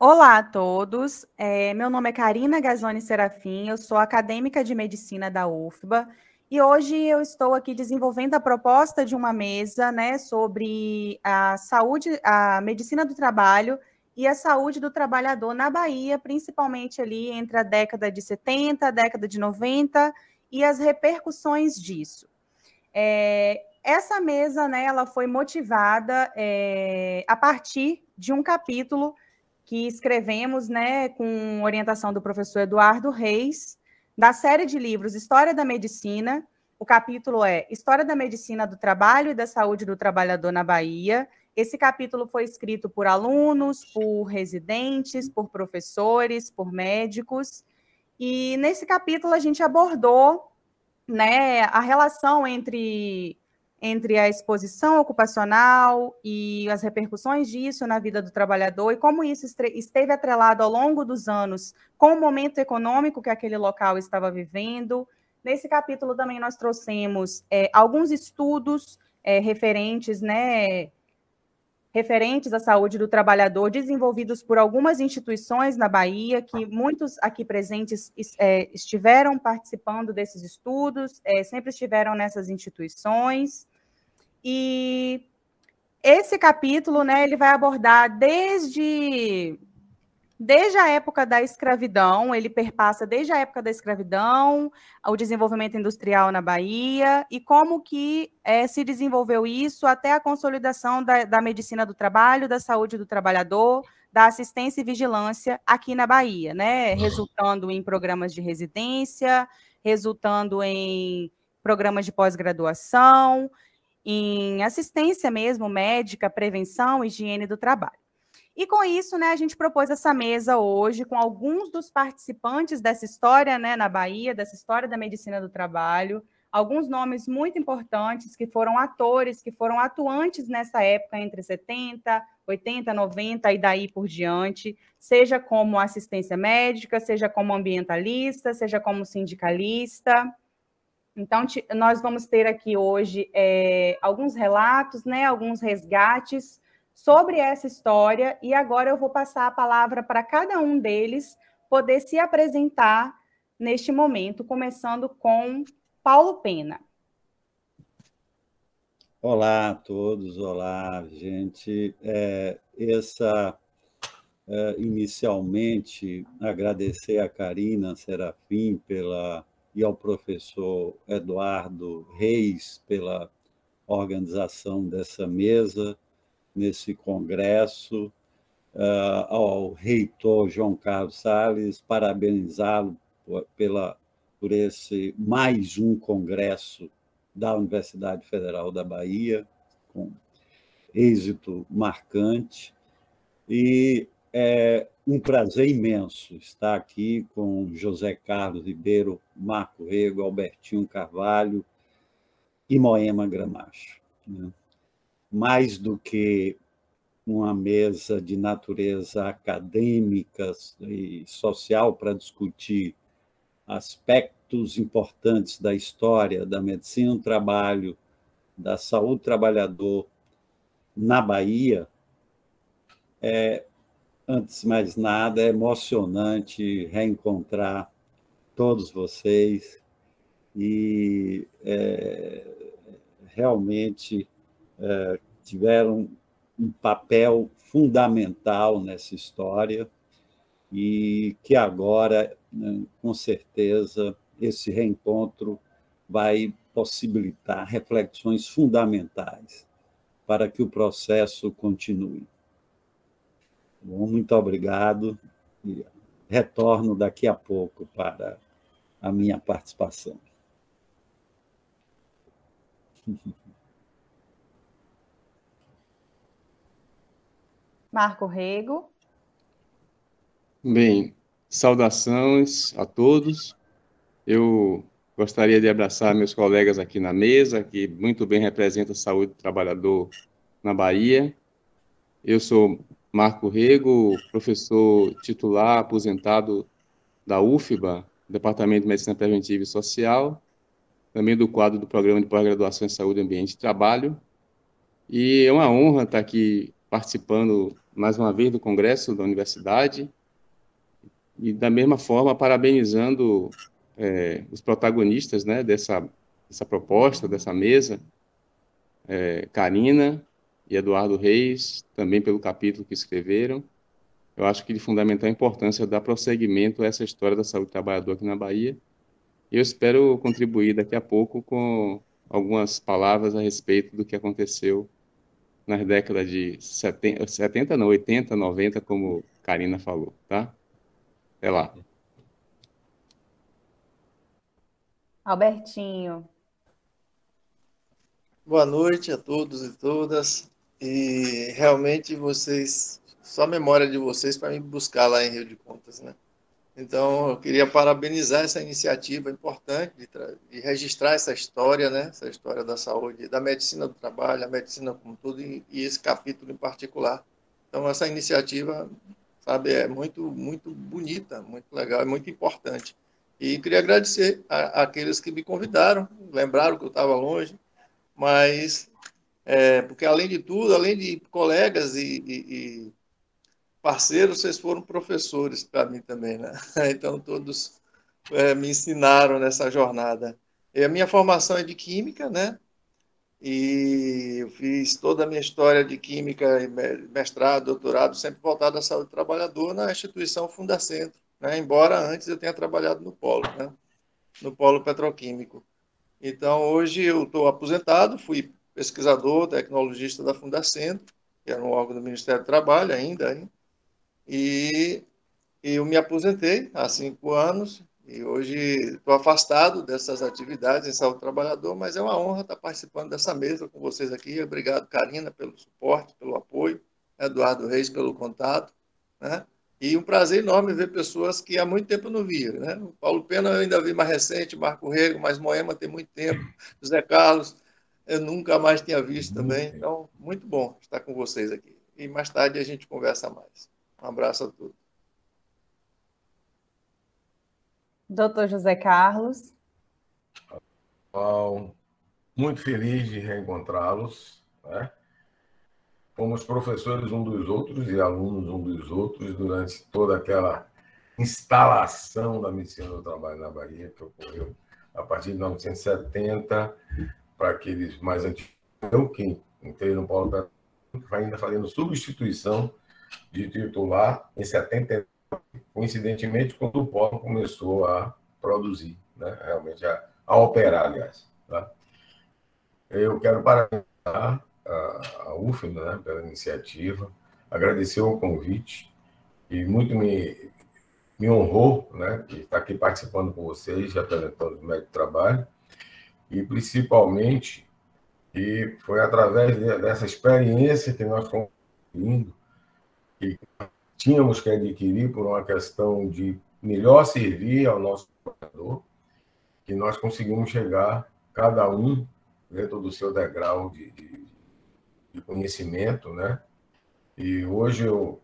Olá a todos, é, meu nome é Karina Gazoni Serafim, eu sou acadêmica de medicina da UFBA e hoje eu estou aqui desenvolvendo a proposta de uma mesa né, sobre a saúde, a medicina do trabalho e a saúde do trabalhador na Bahia, principalmente ali entre a década de 70, a década de 90 e as repercussões disso. É, essa mesa né, ela foi motivada é, a partir de um capítulo que escrevemos, né, com orientação do professor Eduardo Reis, da série de livros História da Medicina. O capítulo é História da Medicina do Trabalho e da Saúde do Trabalhador na Bahia. Esse capítulo foi escrito por alunos, por residentes, por professores, por médicos. E nesse capítulo a gente abordou né, a relação entre entre a exposição ocupacional e as repercussões disso na vida do trabalhador e como isso esteve atrelado ao longo dos anos com o momento econômico que aquele local estava vivendo. Nesse capítulo também nós trouxemos é, alguns estudos é, referentes, né, referentes à saúde do trabalhador, desenvolvidos por algumas instituições na Bahia, que muitos aqui presentes é, estiveram participando desses estudos, é, sempre estiveram nessas instituições. E esse capítulo, né, ele vai abordar desde desde a época da escravidão, ele perpassa desde a época da escravidão, o desenvolvimento industrial na Bahia e como que é, se desenvolveu isso até a consolidação da, da medicina do trabalho, da saúde do trabalhador, da assistência e vigilância aqui na Bahia, né, resultando em programas de residência, resultando em programas de pós-graduação, em assistência mesmo, médica, prevenção, higiene do trabalho. E com isso, né, a gente propôs essa mesa hoje com alguns dos participantes dessa história, né, na Bahia, dessa história da medicina do trabalho, alguns nomes muito importantes que foram atores, que foram atuantes nessa época entre 70, 80, 90 e daí por diante, seja como assistência médica, seja como ambientalista, seja como sindicalista. Então, nós vamos ter aqui hoje é, alguns relatos, né, alguns resgates sobre essa história, e agora eu vou passar a palavra para cada um deles poder se apresentar neste momento, começando com Paulo Pena. Olá a todos, olá, gente. É, essa, é, inicialmente, agradecer a Karina Serafim pela e ao professor Eduardo Reis pela organização dessa mesa, nesse congresso, uh, ao reitor João Carlos Salles, parabenizá-lo pela por esse mais um congresso da Universidade Federal da Bahia, com êxito marcante, e é, um prazer imenso estar aqui com José Carlos Ribeiro, Marco Rego, Albertinho Carvalho e Moema Gramacho. Né? Mais do que uma mesa de natureza acadêmica e social para discutir aspectos importantes da história da medicina do trabalho, da saúde do trabalhador na Bahia, é, Antes de mais nada, é emocionante reencontrar todos vocês e é, realmente tiveram um papel fundamental nessa história e que agora, né, com certeza, esse reencontro vai possibilitar reflexões fundamentais para que o processo continue. Bom, muito obrigado e retorno daqui a pouco para a minha participação. Marco Rego. Bem, saudações a todos. Eu gostaria de abraçar meus colegas aqui na mesa, que muito bem representam a saúde do trabalhador na Bahia. Eu sou Marco Rego, professor titular aposentado da UFBA, Departamento de Medicina Preventiva e Social, também do quadro do Programa de Pós-Graduação em Saúde, Ambiente e Trabalho. E é uma honra estar aqui participando mais uma vez, do Congresso da Universidade, e da mesma forma, parabenizando é, os protagonistas né, dessa, dessa proposta, dessa mesa, é, Karina e Eduardo Reis, também pelo capítulo que escreveram. Eu acho que de fundamental importância dar prosseguimento a essa história da saúde do trabalhador aqui na Bahia. Eu espero contribuir daqui a pouco com algumas palavras a respeito do que aconteceu nas décadas de 70, 70 não, 80, 90, como Karina falou, tá? Até lá. Albertinho. Boa noite a todos e todas. E realmente vocês, só a memória de vocês para me buscar lá em Rio de Contas, né? Então, eu queria parabenizar essa iniciativa importante de, de, registrar essa história, né? Essa história da saúde, da medicina do trabalho, a medicina como tudo e, e esse capítulo em particular. Então, essa iniciativa, sabe, é muito, muito bonita, muito legal, é muito importante. E queria agradecer àqueles que me convidaram, lembraram que eu estava longe, mas é, porque além de tudo, além de colegas e, e parceiros, vocês foram professores para mim também, né? Então todos é, me ensinaram nessa jornada. E a minha formação é de química, né? E eu fiz toda a minha história de química, mestrado, doutorado, sempre voltado à saúde do trabalhador na instituição Fundacentro né? embora antes eu tenha trabalhado no polo, né? no polo petroquímico. Então, hoje eu estou aposentado, fui pesquisador, tecnologista da Fundacentro, que era um órgão do Ministério do Trabalho ainda, hein? E eu me aposentei há cinco anos, e hoje estou afastado dessas atividades em saúde do trabalhador, mas é uma honra estar participando dessa mesa com vocês aqui. Obrigado, Karina, pelo suporte, pelo apoio, Eduardo Reis pelo contato, né? E um prazer enorme ver pessoas que há muito tempo não via. Né? O Paulo Pena eu ainda vi mais recente, Marco Rego, mas Moema tem muito tempo. José Carlos, eu nunca mais tinha visto também. Então, muito bom estar com vocês aqui. E mais tarde a gente conversa mais. Um abraço a todos. Doutor José Carlos. Muito feliz de reencontrá-los. Né? fomos professores um dos outros e alunos um dos outros durante toda aquela instalação da medicina do trabalho na Bahia, que ocorreu a partir de 1970 para aqueles mais antigos. Eu, que entrei no Polo Petroquímico, ainda fazendo substituição de titular em 79, coincidentemente, quando o Polo começou a produzir, né? realmente a, a operar, aliás. Tá? Eu quero parabenizar a, a UFMA né, pela iniciativa, agradecer o convite e muito me, me honrou né, de estar aqui participando com vocês, apresentando o médico trabalho, e principalmente que foi através dessa experiência que nós conseguimos e tínhamos que adquirir por uma questão de melhor servir ao nosso trabalhador, que nós conseguimos chegar, cada um dentro do seu degrau de, de, de conhecimento, né? E hoje eu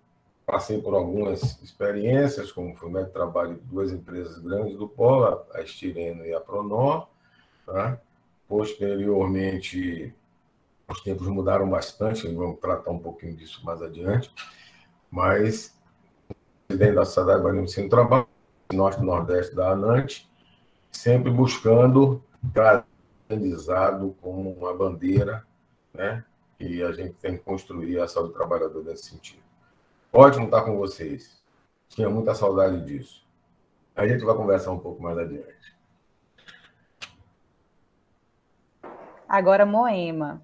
passei por algumas experiências, como médico de trabalho de duas empresas grandes do Polo, a Estireno e a Pronor. Tá? Posteriormente, os tempos mudaram bastante, vamos tratar um pouquinho disso mais adiante, mas presidente da Sociedade Bahia de Trabalho, Norte e Nordeste da ANANT, sempre buscando trazer aprendizado como uma bandeira né, e a gente tem que construir a saúde do trabalhador nesse sentido. Ótimo estar com vocês. Tinha muita saudade disso. A gente vai conversar um pouco mais adiante. Agora, Moema.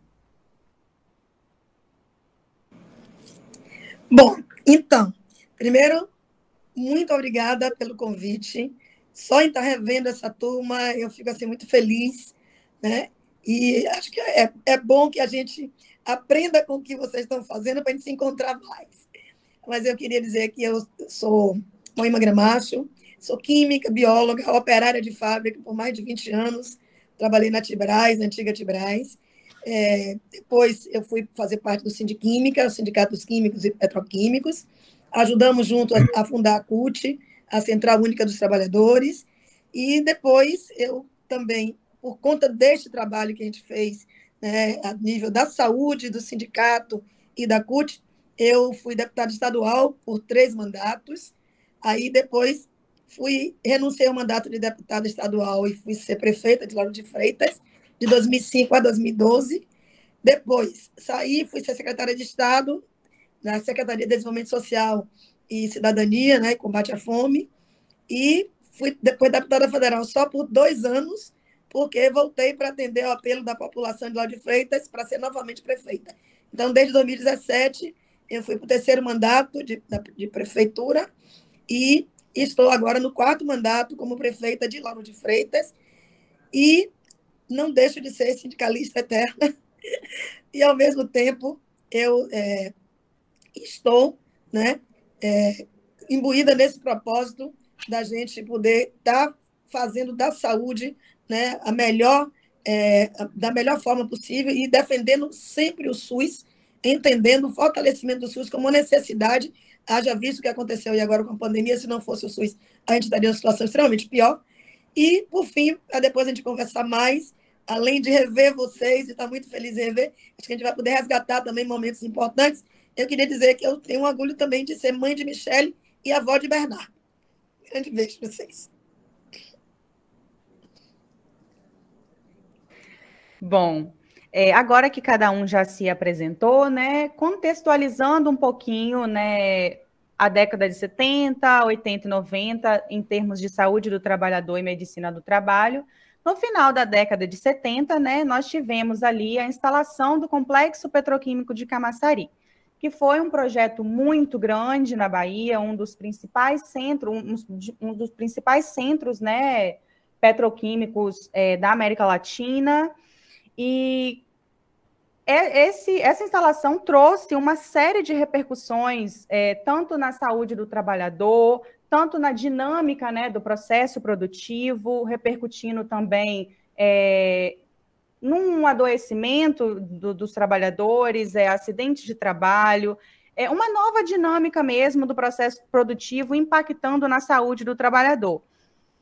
Bom, então, primeiro, muito obrigada pelo convite. Só em estar revendo essa turma, eu fico assim muito feliz, né? E acho que é, é bom que a gente aprenda com o que vocês estão fazendo para a gente se encontrar mais. Mas eu queria dizer que eu sou Moima Gramacho, sou química, bióloga, operária de fábrica por mais de 20 anos, trabalhei na Tibrais, na antiga Tibrais. É, depois eu fui fazer parte do Sindiquímica, Sindicato dos Químicos e Petroquímicos. Ajudamos junto a, a fundar a CUT, a Central Única dos Trabalhadores. E depois eu também, por conta deste trabalho que a gente fez né, a nível da saúde, do sindicato e da CUT, eu fui deputada estadual por três mandatos, aí depois fui renunciei ao mandato de deputada estadual e fui ser prefeita de Lauro de Freitas, de 2005 a 2012. Depois saí, fui ser secretária de Estado na Secretaria de Desenvolvimento Social e Cidadania, né, combate à fome, e fui depois deputada federal só por dois anos, porque voltei para atender o apelo da população de Lauro de Freitas para ser novamente prefeita. Então, desde 2017, eu fui para o terceiro mandato de, de prefeitura e estou agora no quarto mandato como prefeita de Lauro de Freitas e não deixo de ser sindicalista eterna e, ao mesmo tempo, eu é, estou né, é, imbuída nesse propósito da gente poder estar tá fazendo da saúde né, a melhor, é, da melhor forma possível e defendendo sempre o SUS, entendendo o fortalecimento do SUS como necessidade, haja visto o que aconteceu e agora com a pandemia, se não fosse o SUS, a gente estaria em uma situação extremamente pior. E, por fim, depois a gente conversar mais, além de rever vocês, e estar tá muito feliz em rever, acho que a gente vai poder resgatar também momentos importantes. Eu queria dizer que eu tenho um orgulho também de ser mãe de Michele e avó de Bernardo. Grande beijo para vocês. Bom, é, agora que cada um já se apresentou, né, contextualizando um pouquinho, né, a década de 70, 80 e 90 em termos de saúde do trabalhador e medicina do trabalho, no final da década de 70, né, nós tivemos ali a instalação do Complexo Petroquímico de Camaçari, que foi um projeto muito grande na Bahia, um dos principais centros, um, um dos principais centros, né, petroquímicos é, da América Latina, e é, esse, essa instalação trouxe uma série de repercussões, é, tanto na saúde do trabalhador, tanto na dinâmica né, do processo produtivo, repercutindo também é, num adoecimento do, dos trabalhadores, é, acidentes de trabalho, é uma nova dinâmica mesmo do processo produtivo impactando na saúde do trabalhador.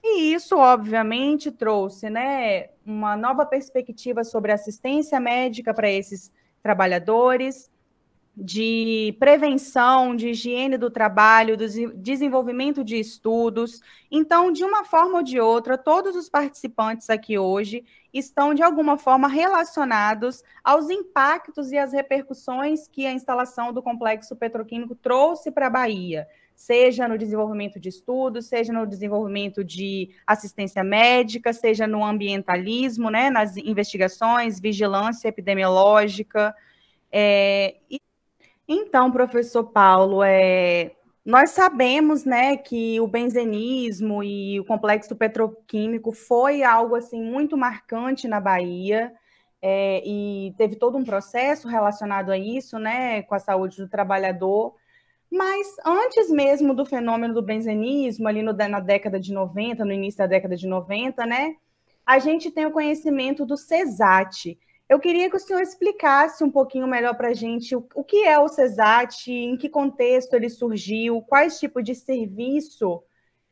E isso, obviamente, trouxe né, uma nova perspectiva sobre assistência médica para esses trabalhadores, de prevenção, de higiene do trabalho, do desenvolvimento de estudos. Então, de uma forma ou de outra, todos os participantes aqui hoje estão, de alguma forma, relacionados aos impactos e às repercussões que a instalação do complexo petroquímico trouxe para a Bahia seja no desenvolvimento de estudos, seja no desenvolvimento de assistência médica, seja no ambientalismo, né, nas investigações, vigilância epidemiológica. É, e, então, professor Paulo, é, nós sabemos, né, que o benzenismo e o complexo petroquímico foi algo assim muito marcante na Bahia. É, e teve todo um processo relacionado a isso, né, com a saúde do trabalhador. Mas antes mesmo do fenômeno do benzenismo, ali no, na década de 90, no início da década de 90, né, a gente tem o conhecimento do CESAT. Eu queria que o senhor explicasse um pouquinho melhor para a gente o, o, que é o CESAT, em que contexto ele surgiu, quais tipos de serviço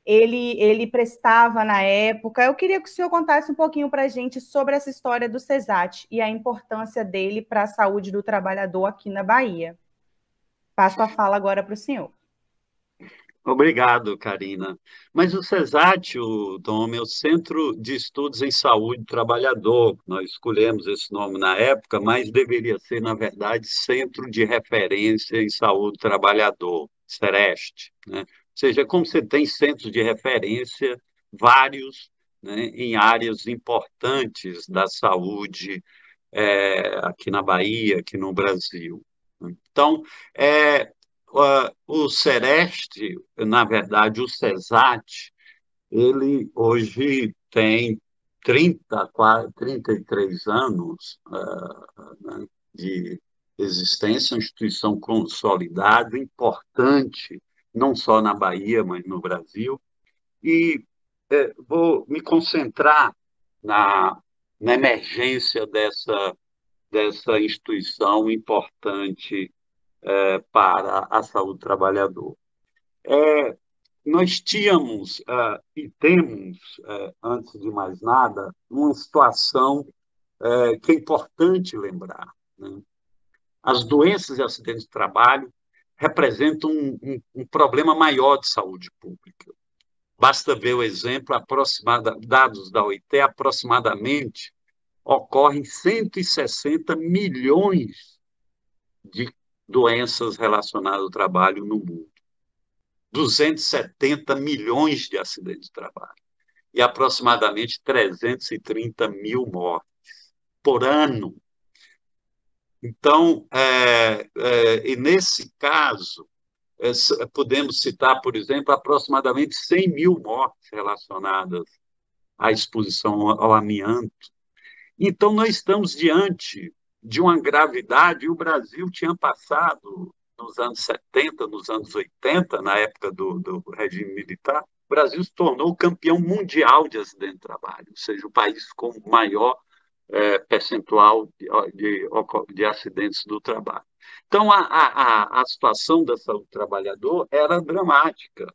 ele, ele prestava na época. Eu queria que o senhor contasse um pouquinho para a gente sobre essa história do CESAT e a importância dele para a saúde do trabalhador aqui na Bahia. Passo a fala agora para o senhor. Obrigado, Karina. Mas o CESAT, o nome é o Centro de Estudos em Saúde do Trabalhador. Nós escolhemos esse nome na época, mas deveria ser, na verdade, Centro de Referência em Saúde do Trabalhador, CEREST. Né? Ou seja, como você tem centros de referência, vários, né, em áreas importantes da saúde é, aqui na Bahia, aqui no Brasil. Então, é, o Sereste, na verdade, o CESAT, ele hoje tem 30, 33 anos uh, né, de existência, uma instituição consolidada, importante, não só na Bahia, mas no Brasil. E é, vou me concentrar na, na emergência dessa dessa instituição importante é, para a saúde do trabalhador. É, nós tínhamos é, e temos, antes de mais nada, uma situação que é importante lembrar. Né? As doenças e acidentes de trabalho representa um, um, um problema maior de saúde pública. Basta ver o exemplo, aproximada, dados da OIT, aproximadamente ocorrem 160 milhões de doenças relacionadas ao trabalho no mundo. 270 milhões de acidentes de trabalho e aproximadamente 330 mil mortes por ano. Então, é, é, e nesse caso, é, podemos citar, por exemplo, aproximadamente 100 mil mortes relacionadas à exposição ao amianto. Então, nós estamos diante de uma gravidade, e o Brasil tinha passado nos anos 70, nos anos 80, na época do, do regime militar, o Brasil se tornou campeão mundial de acidente de trabalho, ou seja, o país com maior é, percentual de, de, de, acidentes do trabalho. Então, a, a, a situação da saúde do trabalhador era dramática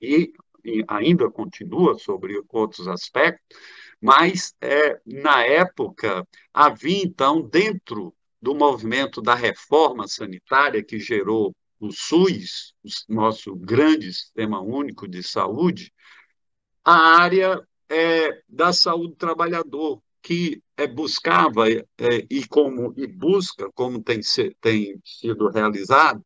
e, e ainda continua sobre outros aspectos, mas é, na época havia, então, dentro do movimento da reforma sanitária que gerou o SUS, o nosso grande sistema único de saúde, a área é, da saúde do trabalhador, que é, buscava é, e como e busca, como tem, tem sido realizado,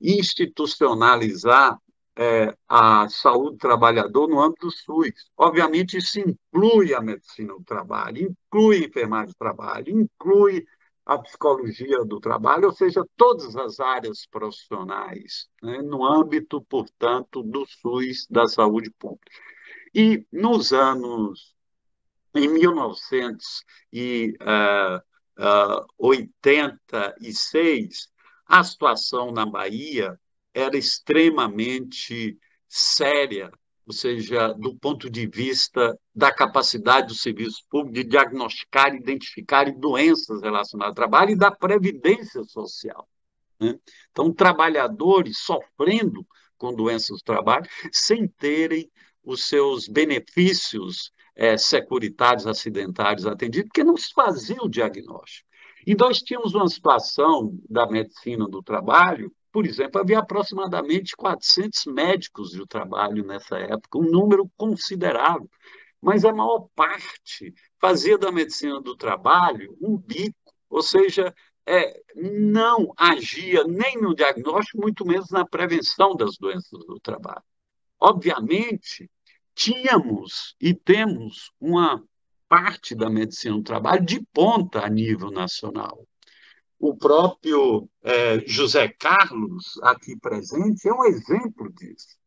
institucionalizar é, a saúde do trabalhador no âmbito do SUS. Obviamente, isso inclui a medicina do trabalho, inclui a enfermagem do trabalho, inclui a psicologia do trabalho, ou seja, todas as áreas profissionais, né, no âmbito, portanto, do SUS, da saúde pública. E nos anos, em 1986, a situação na Bahia era extremamente séria, ou seja, do ponto de vista da capacidade do serviço público de diagnosticar identificar doenças relacionadas ao trabalho e da previdência social. Né? Então, trabalhadores sofrendo com doenças do trabalho sem terem os seus benefícios é, securitários acidentários atendidos, porque não se fazia o diagnóstico. E nós tínhamos uma situação da medicina do trabalho por exemplo, havia aproximadamente 400 médicos de trabalho nessa época, um número considerável, mas a maior parte fazia da medicina do trabalho um bico, ou seja, é, não agia nem no diagnóstico, muito menos na prevenção das doenças do trabalho. Obviamente, tínhamos e temos uma parte da medicina do trabalho de ponta a nível nacional o próprio é, José Carlos, aqui presente, é um exemplo disso.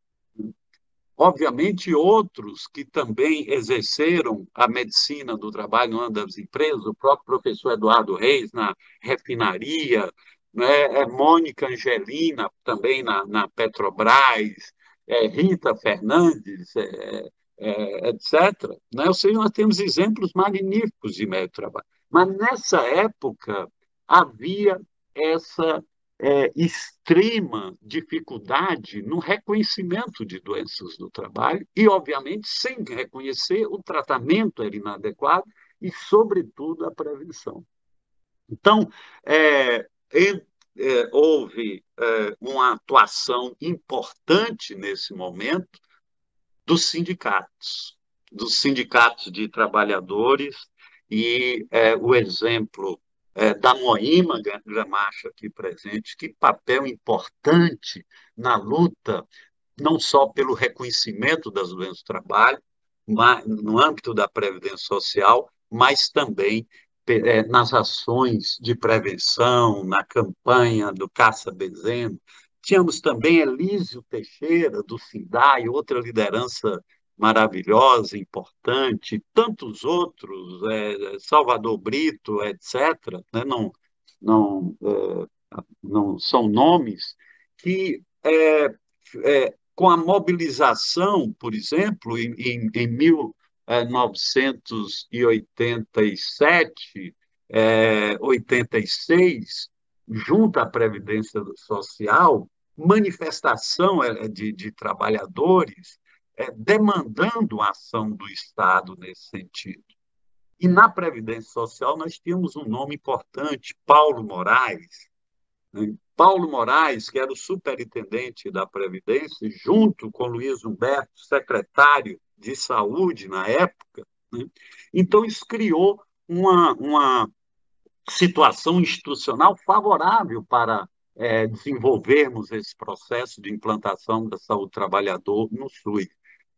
Obviamente, outros que também exerceram a medicina do trabalho numa das empresas, o próprio professor Eduardo Reis na refinaria, né, é Mônica Angelina também na, na Petrobras, é Rita Fernandes, é, é, etc. Né? Ou seja, nós temos exemplos magníficos de médio trabalho. Mas nessa época, havia essa é, extrema dificuldade no reconhecimento de doenças do trabalho e, obviamente, sem reconhecer, o tratamento era inadequado e, sobretudo, a prevenção. Então, é, é, houve é, uma atuação importante nesse momento dos sindicatos, dos sindicatos de trabalhadores, e é, o exemplo é, da Moima Gramacho aqui presente, que papel importante na luta, não só pelo reconhecimento das doenças do trabalho, mas, no âmbito da Previdência Social, mas também é, nas ações de prevenção, na campanha do Caça Bezeno. Tínhamos também Elísio Teixeira, do SINDAI, outra liderança maravilhosa, importante, tantos outros, é, Salvador Brito, etc., né? não, não, é, não são nomes que, é, é com a mobilização, por exemplo, em, em, em 1987, 86, junto à Previdência Social, manifestação é, de, de trabalhadores é, demandando a ação do Estado nesse sentido. E na Previdência Social nós tínhamos um nome importante, Paulo Moraes, Paulo Moraes, que era o superintendente da Previdência, junto com Luiz Humberto, secretário de Saúde na época. Né? Então, isso criou uma, uma situação institucional favorável para é, desenvolvermos esse processo de implantação da saúde trabalhador no SUS.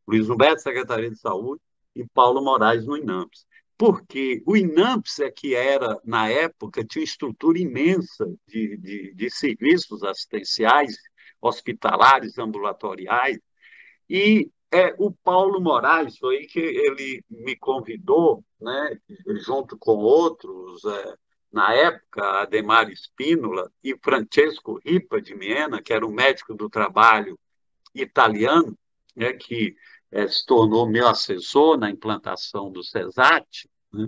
Luiz Humberto, Secretaria de Saúde, e Paulo Moraes no INAMPS. Porque o INAMPS é que era, na época, tinha uma estrutura imensa de, de, de serviços assistenciais, hospitalares, ambulatoriais, e é, o Paulo Moraes foi que ele me convidou, né, junto com outros, é, na época, Ademar Espínola e Francesco Ripa de Miena, que era um médico do trabalho italiano, né, que é, se tornou meu assessor na implantação do CESAT, né,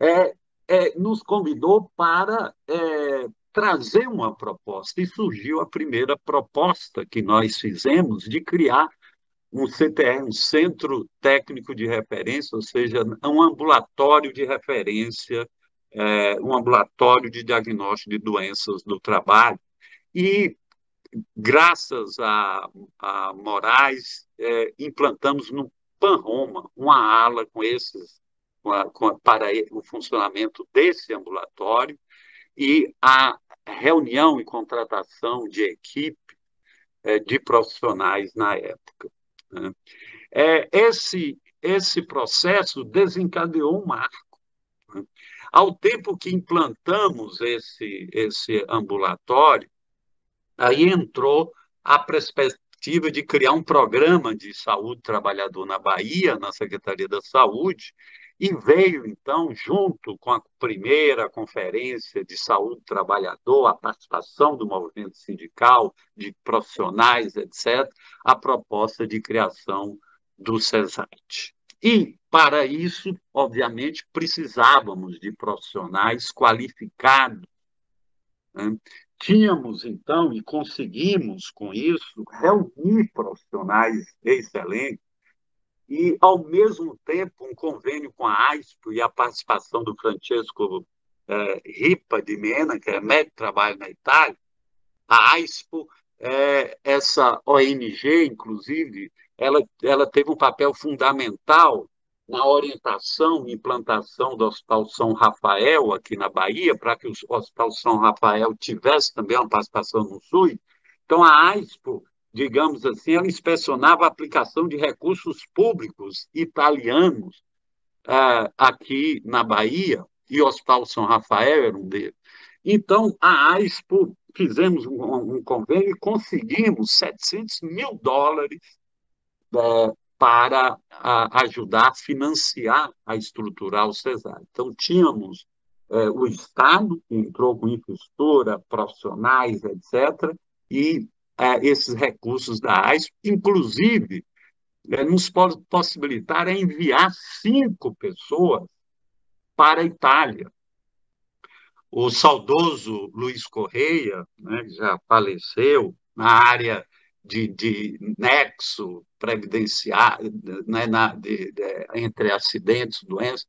é, é, nos convidou para é, trazer uma proposta. E surgiu a primeira proposta que nós fizemos de criar um CTR, um Centro Técnico de Referência, ou seja, um ambulatório de referência, é, um ambulatório de diagnóstico de doenças do trabalho. E, graças a, a Moraes, é, implantamos no PAN-Roma uma ala com esses, com a, com a, para o funcionamento desse ambulatório e a reunião e contratação de equipe é, de profissionais na época. Né? É, esse, esse processo desencadeou um marco. Né? Ao tempo que implantamos esse, esse ambulatório, aí entrou a perspectiva de criar um programa de saúde trabalhador na Bahia, na Secretaria da Saúde, e veio, então, junto com a primeira conferência de saúde trabalhador, a participação do movimento sindical, de profissionais, etc., a proposta de criação do CESAT. E, para isso, obviamente, precisávamos de profissionais qualificados. Né? Tínhamos, então, e conseguimos, com isso, reunir profissionais excelentes e, ao mesmo tempo, um convênio com a AISPO e a participação do Francesco é, Ripa de Mena, que é médico trabalho na Itália. A AISPO, é, essa ONG, inclusive, ela, ela teve um papel fundamental na orientação e implantação do Hospital São Rafael aqui na Bahia, para que o Hospital São Rafael tivesse também uma participação no SUS. Então, a AISPO digamos assim, ela inspecionava a aplicação de recursos públicos italianos uh, aqui na Bahia, e o Hospital São Rafael era um deles. Então, a AISPO, fizemos um, um convênio e conseguimos 700 mil dólares uh, para uh, ajudar a financiar a estruturar o CESAR. Então, tínhamos eh, o Estado, que entrou com infraestrutura, profissionais, etc., e é, esses recursos da AIS, inclusive é, nos possibilitar enviar cinco pessoas para a Itália. O saudoso Luiz Correia, né, já faleceu na área de, de nexo previdenciário, né, na, de, de, entre acidentes, doenças.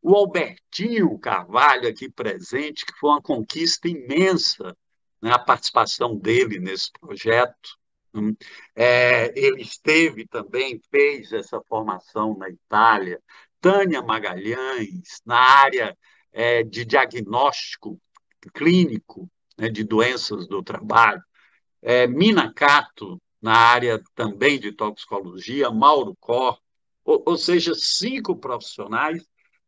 O Albertinho Carvalho, aqui presente, que foi uma conquista imensa né, a participação dele nesse projeto. Hum, é, ele esteve também, fez essa formação na Itália. Tânia Magalhães, na área é, de diagnóstico clínico né, de doenças do trabalho. É, Mina Cato, na área também de toxicologia. Mauro Cor, ou, ou seja, cinco profissionais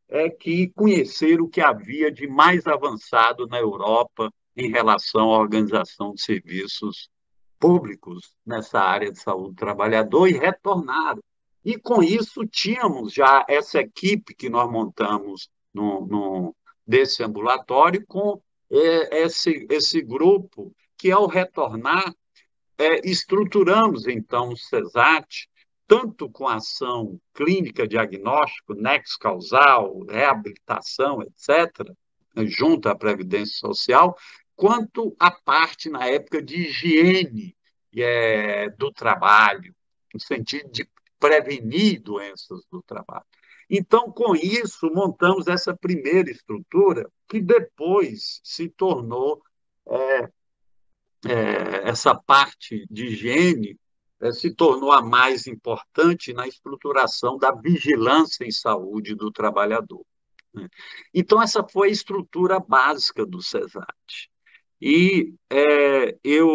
é, que conheceram o que havia de mais avançado na Europa em relação à organização de serviços públicos nessa área de saúde do trabalhador e retornaram. E com isso tínhamos já essa equipe que nós montamos no, no desse ambulatório com é, esse, esse grupo que, ao retornar, é, estruturamos então o CESAT, tanto com ação clínica, diagnóstico, nexo causal, reabilitação, etc., junto à Previdência Social, quanto à parte, na época, de higiene é, do trabalho, no sentido de prevenir doenças do trabalho. Então, com isso, montamos essa primeira estrutura, que depois se tornou é, é, essa parte de higiene é, se tornou a mais importante na estruturação da vigilância em saúde do trabalhador. Né? Então, essa foi a estrutura básica do CESAT. E é, eu,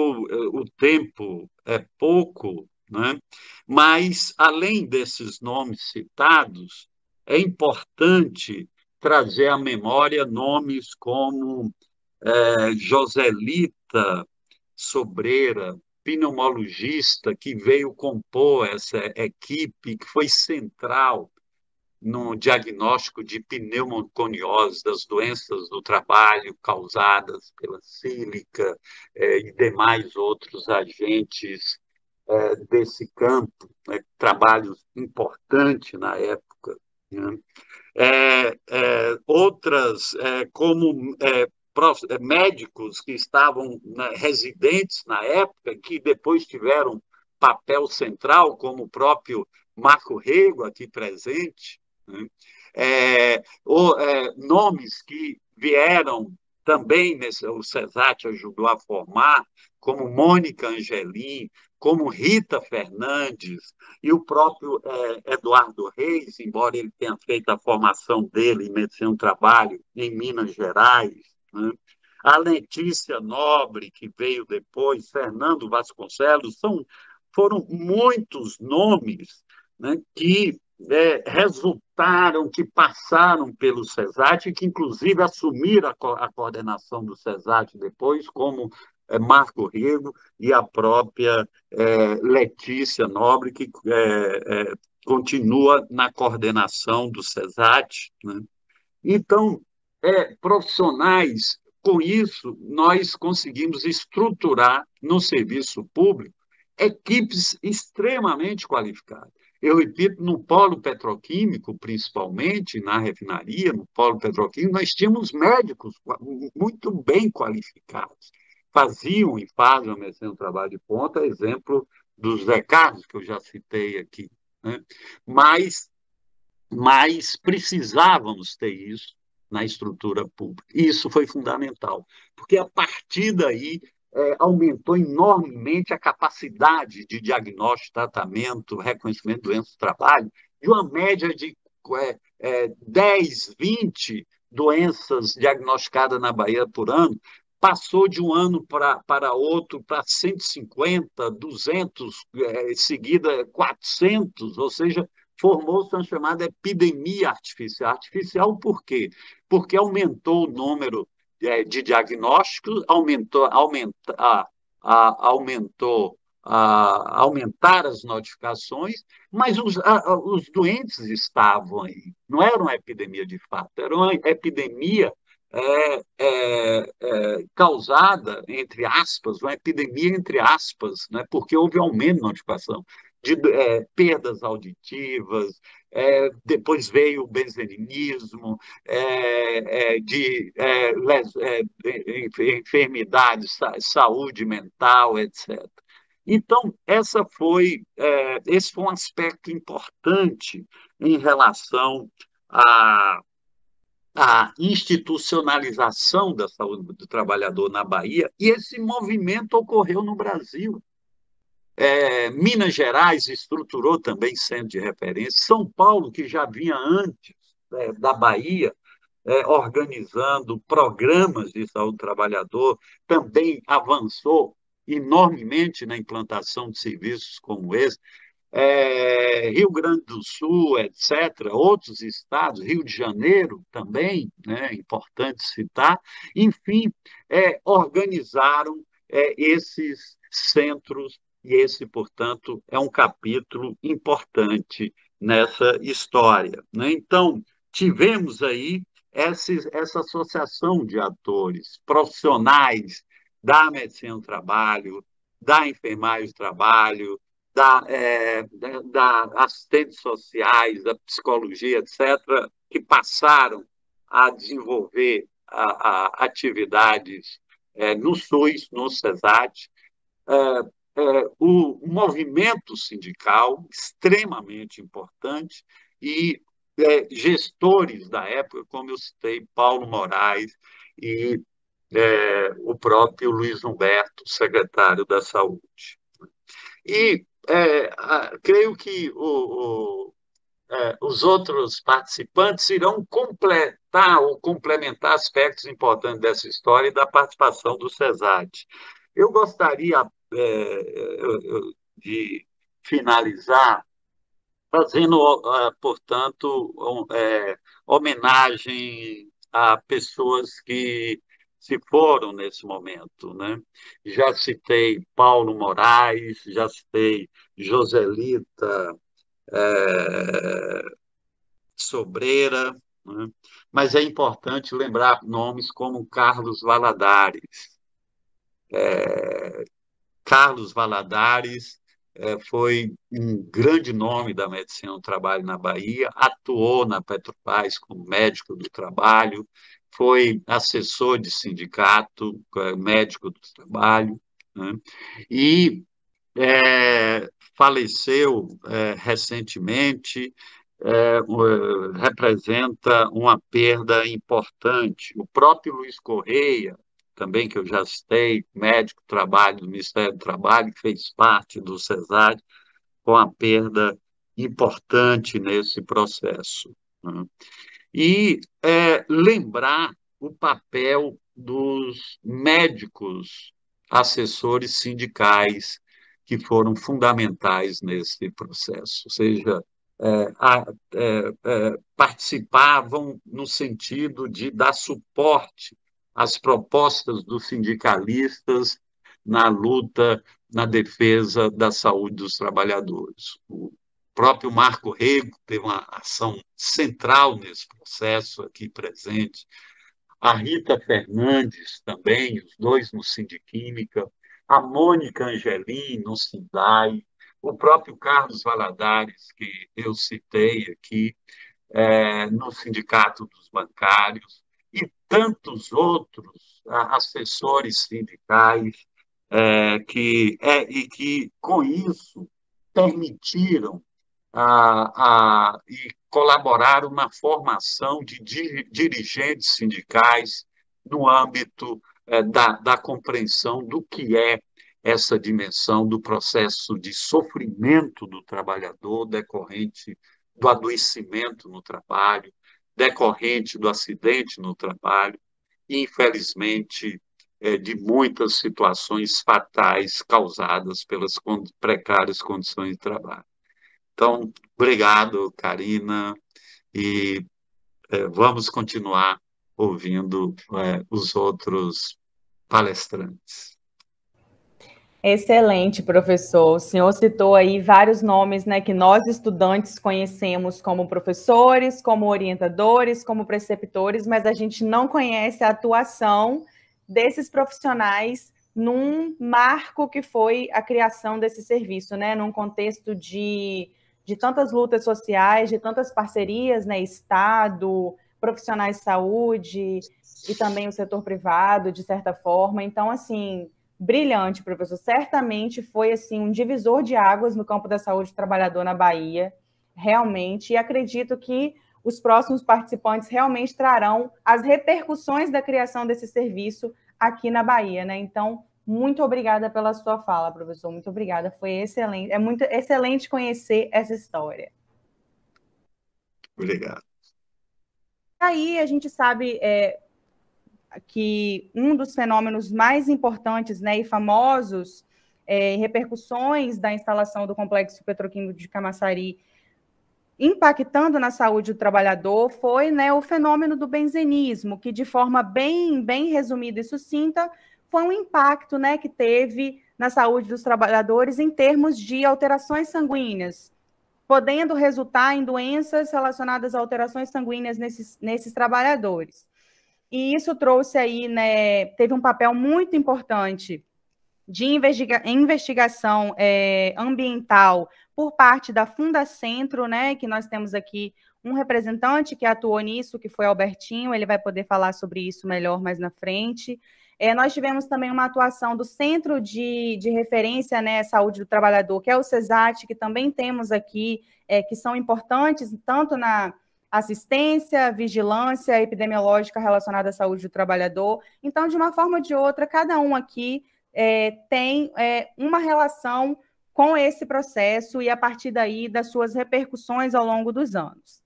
o tempo é pouco, né? mas, além desses nomes citados, é importante trazer à memória nomes como é, Joselita Sobreira, pneumologista que veio compor essa equipe, que foi central no diagnóstico de pneumoconiose, das doenças do trabalho causadas pela sílica eh, e demais outros agentes eh, desse campo, né, trabalho importante na época. Né? É, outras, como é, médicos que estavam né, residentes na época, que depois tiveram papel central, como o próprio Marco Rego, aqui presente, né? é, ou, é, nomes que vieram também, nesse, o Cesate ajudou a formar, como Mônica Angelim, como Rita Fernandes e o próprio é, Eduardo Reis, embora ele tenha feito a formação dele em medicina do trabalho em Minas Gerais, né? A Letícia Nobre, que veio depois, Fernando Vasconcelos, são, foram muitos nomes né, que é, resultaram, que passaram pelo CESAT, que inclusive assumiram a, co a coordenação do CESAT depois, como é, Marco Rego e a própria é, Letícia Nobre, que é, é continua na coordenação do CESAT. Né? Então, é, profissionais. Com isso, nós conseguimos estruturar no serviço público equipes extremamente qualificadas. Eu repito, no polo petroquímico, principalmente, na refinaria, no polo petroquímico, nós tínhamos médicos muito bem qualificados. Faziam e fazem a medicina do trabalho de ponta, exemplo dos Zé Carlos, que eu já citei aqui. Né? Mas, mas precisávamos ter isso na estrutura pública. Isso foi fundamental, porque a partir daí é, aumentou enormemente a capacidade de diagnóstico, tratamento, reconhecimento de doenças do trabalho, de uma média de é, é, 10, 20 doenças diagnosticadas na Bahia por ano, passou de um ano pra, para outro para 150, 200, é, seguida 400, ou seja, formou-se uma chamada epidemia artificial. Artificial por quê? Porque aumentou o número é, de diagnósticos, aumentou, aumenta, a, a, aumentou a, aumentar as notificações, mas os, a, os doentes estavam aí. Não era uma epidemia de fato, era uma epidemia é, é, é, causada, entre aspas, uma epidemia entre aspas, né, porque houve aumento de notificação de é, perdas auditivas, é, depois veio o benzeninismo, é, é de é, les, é, enfermidades, saúde mental, etc. Então, essa foi, esse foi um aspecto importante em relação à, à institucionalização da saúde do trabalhador na Bahia, e esse movimento ocorreu no Brasil. É, Minas Gerais estruturou também centro de referência. São Paulo, que já vinha antes é, da Bahia, é, organizando programas de saúde do trabalhador, também avançou enormemente na implantação de serviços como esse. É, Rio Grande do Sul, etc., outros estados, Rio de Janeiro também, né, importante citar, enfim, é, organizaram é, esses centros e esse, portanto, é um capítulo importante nessa história. Né? Então, tivemos aí essa, associação de atores profissionais da medicina do trabalho, da enfermagem do trabalho, da, é, da, da assistentes sociais, da psicologia, etc., que passaram a desenvolver a, a atividades é, no SUS, no CESAT, é, o movimento sindical, extremamente importante, e é, gestores da época, como eu citei, Paulo Moraes e, é, o próprio Luiz Humberto, secretário da Saúde. E é, a, creio que o, o, é, os outros participantes irão completar ou complementar aspectos importantes dessa história e da participação do CESAT. Eu gostaria é, de finalizar fazendo, ah, portanto, é, homenagem a pessoas que se foram nesse momento. Né? Já citei Paulo Moraes, já citei Joselita é, Sobreira, né? mas é importante lembrar nomes como Carlos Valadares. É, Carlos Valadares é, foi um grande nome da medicina do trabalho na Bahia, atuou na Petropaz como médico do trabalho, foi assessor de sindicato, é, médico do trabalho, né? e é, faleceu é, recentemente, é, representa uma perda importante. O próprio Luiz Correia, também que eu já citei, médico do trabalho do Ministério do Trabalho, que fez parte do CESAR, com a perda importante nesse processo. Né? E é, lembrar o papel dos médicos assessores sindicais que foram fundamentais nesse processo, ou seja, é, é, é participavam no sentido de dar suporte as propostas dos sindicalistas na luta, na defesa da saúde dos trabalhadores. O próprio Marco Rego teve uma ação central nesse processo aqui presente. A Rita Fernandes também, os dois no Sindiquímica, a Mônica Angelim no Sindai, o próprio Carlos Valadares, que eu citei aqui, é, no Sindicato dos Bancários, tantos outros assessores sindicais é, que, é, e que, com isso, permitiram a, a, e colaboraram na formação de dirigentes sindicais no âmbito é, da, da compreensão do que é essa dimensão do processo de sofrimento do trabalhador decorrente do adoecimento no trabalho, decorrente do acidente no trabalho e, infelizmente, é, de muitas situações fatais causadas pelas precárias condições de trabalho. Então, obrigado, Karina, e é, vamos continuar ouvindo é, os outros palestrantes. Excelente, professor. O senhor citou aí vários nomes né, que nós estudantes conhecemos como professores, como orientadores, como preceptores, mas a gente não conhece a atuação desses profissionais num marco que foi a criação desse serviço, né? Num contexto de, de tantas lutas sociais, de tantas parcerias, né? Estado, profissionais de saúde e também o setor privado, de certa forma. Então, assim, brilhante, professor. Certamente foi assim um divisor de águas no campo da saúde do trabalhador na Bahia, realmente. E acredito que os próximos participantes realmente trarão as repercussões da criação desse serviço aqui na Bahia, né? Então, muito obrigada pela sua fala, professor. Muito obrigada. Foi excelente. É muito excelente conhecer essa história. Obrigado. Aí a gente sabe é, que um dos fenômenos mais importantes né, e famosos é, repercussões da instalação do complexo petroquímico de Camaçari impactando na saúde do trabalhador foi né, o fenômeno do benzenismo, que de forma bem, bem resumida e sucinta foi um impacto né, que teve na saúde dos trabalhadores em termos de alterações sanguíneas, podendo resultar em doenças relacionadas a alterações sanguíneas nesses, nesses trabalhadores. E isso trouxe aí, né, teve um papel muito importante de investiga investigação é, ambiental por parte da Fundacentro, né, que nós temos aqui um representante que atuou nisso, que foi Albertinho, ele vai poder falar sobre isso melhor mais na frente. É, nós tivemos também uma atuação do Centro de, de Referência né, Saúde do Trabalhador, que é o CESAT, que também temos aqui, é, que são importantes tanto na assistência, vigilância epidemiológica relacionada à saúde do trabalhador. Então, de uma forma ou de outra, cada um aqui é, tem é, uma relação com esse processo e, a partir daí, das suas repercussões ao longo dos anos.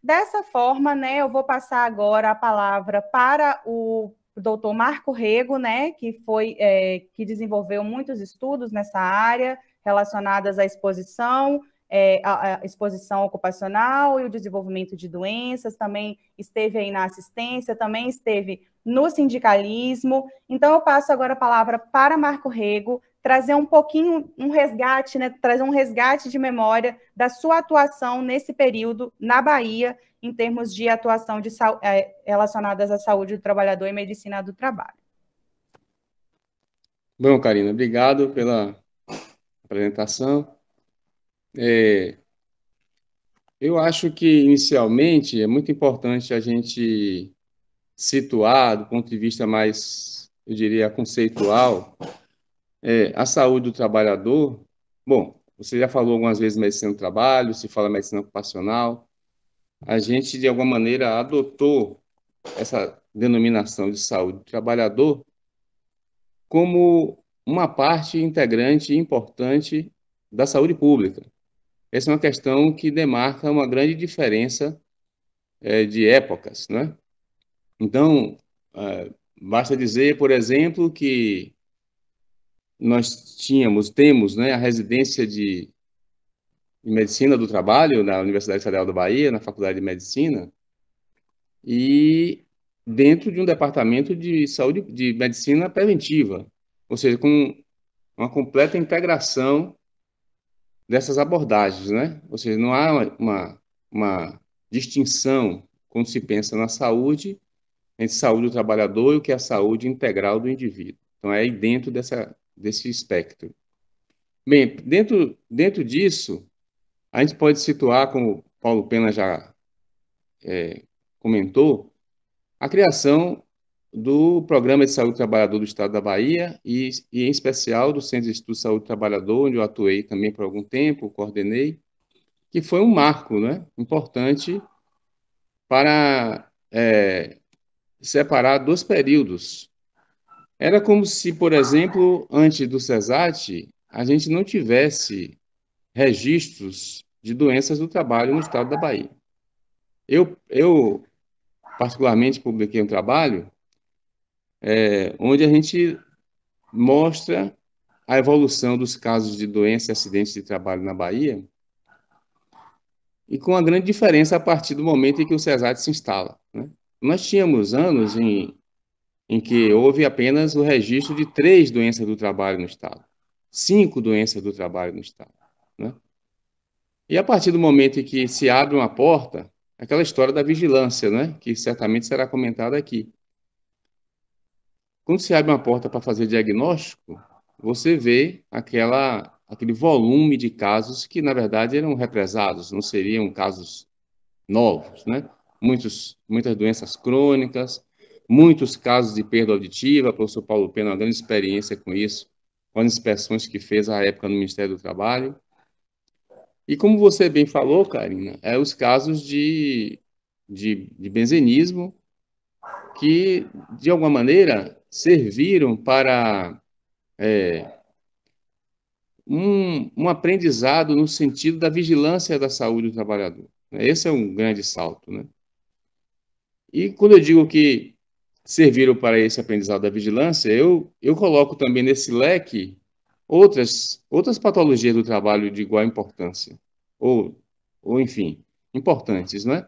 Dessa forma, né, eu vou passar agora a palavra para o doutor Marco Rego, né, que foi é, que desenvolveu muitos estudos nessa área relacionadas à exposição, é, a, a, exposição ocupacional e o desenvolvimento de doenças, também esteve aí na assistência, também esteve no sindicalismo. Então, eu passo agora a palavra para Marco Rego, trazer um pouquinho, um resgate, né, trazer um resgate de memória da sua atuação nesse período na Bahia, em termos de atuação de, é, relacionadas à saúde do trabalhador e medicina do trabalho. Bom, Karina, obrigado pela apresentação. É, eu acho que, inicialmente, é muito importante a gente situar, do ponto de vista mais, eu diria, conceitual, é, a saúde do trabalhador. Bom, você já falou algumas vezes medicina do trabalho, se fala medicina ocupacional. A gente, de alguma maneira, adotou essa denominação de saúde do trabalhador como uma parte integrante importante da saúde pública. Essa é uma questão que demarca uma grande diferença é, de épocas, né? Então, é, basta dizer, por exemplo, que nós tínhamos, temos, né, a residência de, de Medicina do Trabalho na Universidade Federal da Bahia, na Faculdade de Medicina, e dentro de um departamento de saúde, de medicina preventiva, ou seja, com uma completa integração dessas abordagens, né? Ou seja, não há uma, uma distinção quando se pensa na saúde entre saúde do trabalhador e o que é a saúde integral do indivíduo. Então, é aí dentro dessa, desse espectro. Bem, dentro, dentro disso, a gente pode situar, como Paulo Pena já é, comentou, a criação do Programa de Saúde do Trabalhador do Estado da Bahia e, e, em especial, do Centro de Estudo de Saúde do Trabalhador, onde eu atuei também por algum tempo, coordenei, que foi um marco né, importante para é, separar dois períodos. Era como se, por exemplo, antes do CESAT, a gente não tivesse registros de doenças do trabalho no estado da Bahia. Eu, eu particularmente, publiquei um trabalho é, onde a gente mostra a evolução dos casos de doença e acidentes de trabalho na Bahia, e com uma grande diferença a partir do momento em que o CESAT se instala. Né? Nós tínhamos anos em, em que houve apenas o registro de três doenças do trabalho no Estado, cinco doenças do trabalho no Estado. Né? E a partir do momento em que se abre uma porta, aquela história da vigilância, né? que certamente será comentada aqui. Quando se abre uma porta para fazer diagnóstico, você vê aquela, aquele volume de casos que, na verdade, eram represados, não seriam casos novos, né? Muitos, muitas doenças crônicas, muitos casos de perda auditiva. O professor Paulo Pena, uma grande experiência com isso, com as inspeções que fez à época no Ministério do Trabalho. E como você bem falou, Karina, é os casos de, de, de benzenismo que, de alguma maneira, serviram para é, um, um aprendizado no sentido da vigilância da saúde do trabalhador. Esse é um grande salto. Né? E quando eu digo que serviram para esse aprendizado da vigilância, eu, eu coloco também nesse leque outras, outras patologias do trabalho de igual importância, ou, ou enfim, importantes, né?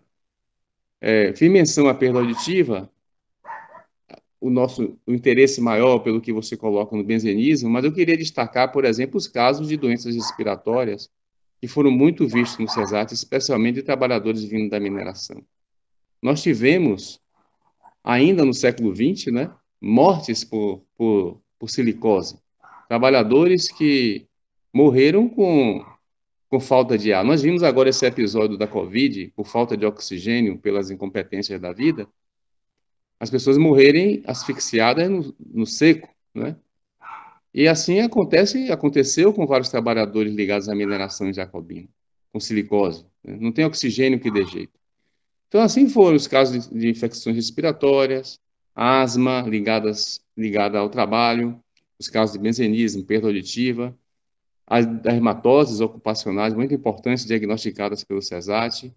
É, fiz menção à perda auditiva, o nosso o interesse maior pelo que você coloca no benzenismo, mas eu queria destacar, por exemplo, os casos de doenças respiratórias que foram muito vistos no CESAT, especialmente de trabalhadores vindo da mineração. Nós tivemos, ainda no século XX, né, mortes por, por, por silicose. Trabalhadores que morreram com, com falta de ar. Nós vimos agora esse episódio da Covid, por falta de oxigênio, pelas incompetências da vida, as pessoas morrerem asfixiadas no, no seco, né? E assim acontece, aconteceu com vários trabalhadores ligados à mineração em Jacobina, com silicose. Né? Não tem oxigênio que dê jeito. Então, assim foram os casos de, de infecções respiratórias, asma ligadas, ligada ao trabalho, os casos de benzenismo, perda auditiva, as dermatoses ocupacionais muito importantes diagnosticadas pelo CESAT.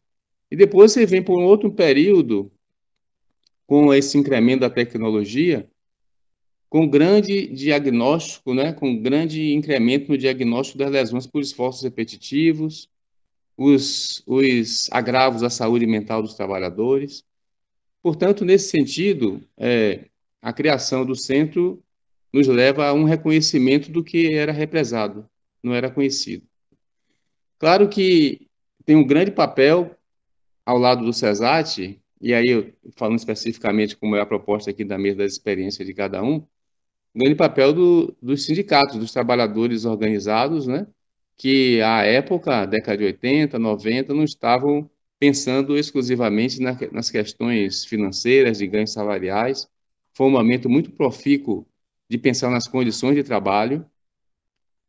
E depois você vem por um outro período com esse incremento da tecnologia, com grande diagnóstico, né, com grande incremento no diagnóstico das lesões por esforços repetitivos, os, os agravos à saúde mental dos trabalhadores. Portanto, nesse sentido, é, a criação do centro nos leva a um reconhecimento do que era represado, não era conhecido. Claro que tem um grande papel ao lado do CESAT, e aí falando especificamente como é a proposta aqui da mesa das experiências de cada um, grande papel do, dos sindicatos, dos trabalhadores organizados, né, que à época, década de 80, 90, não estavam pensando exclusivamente na, nas questões financeiras, de ganhos salariais. Foi um momento muito profícuo de pensar nas condições de trabalho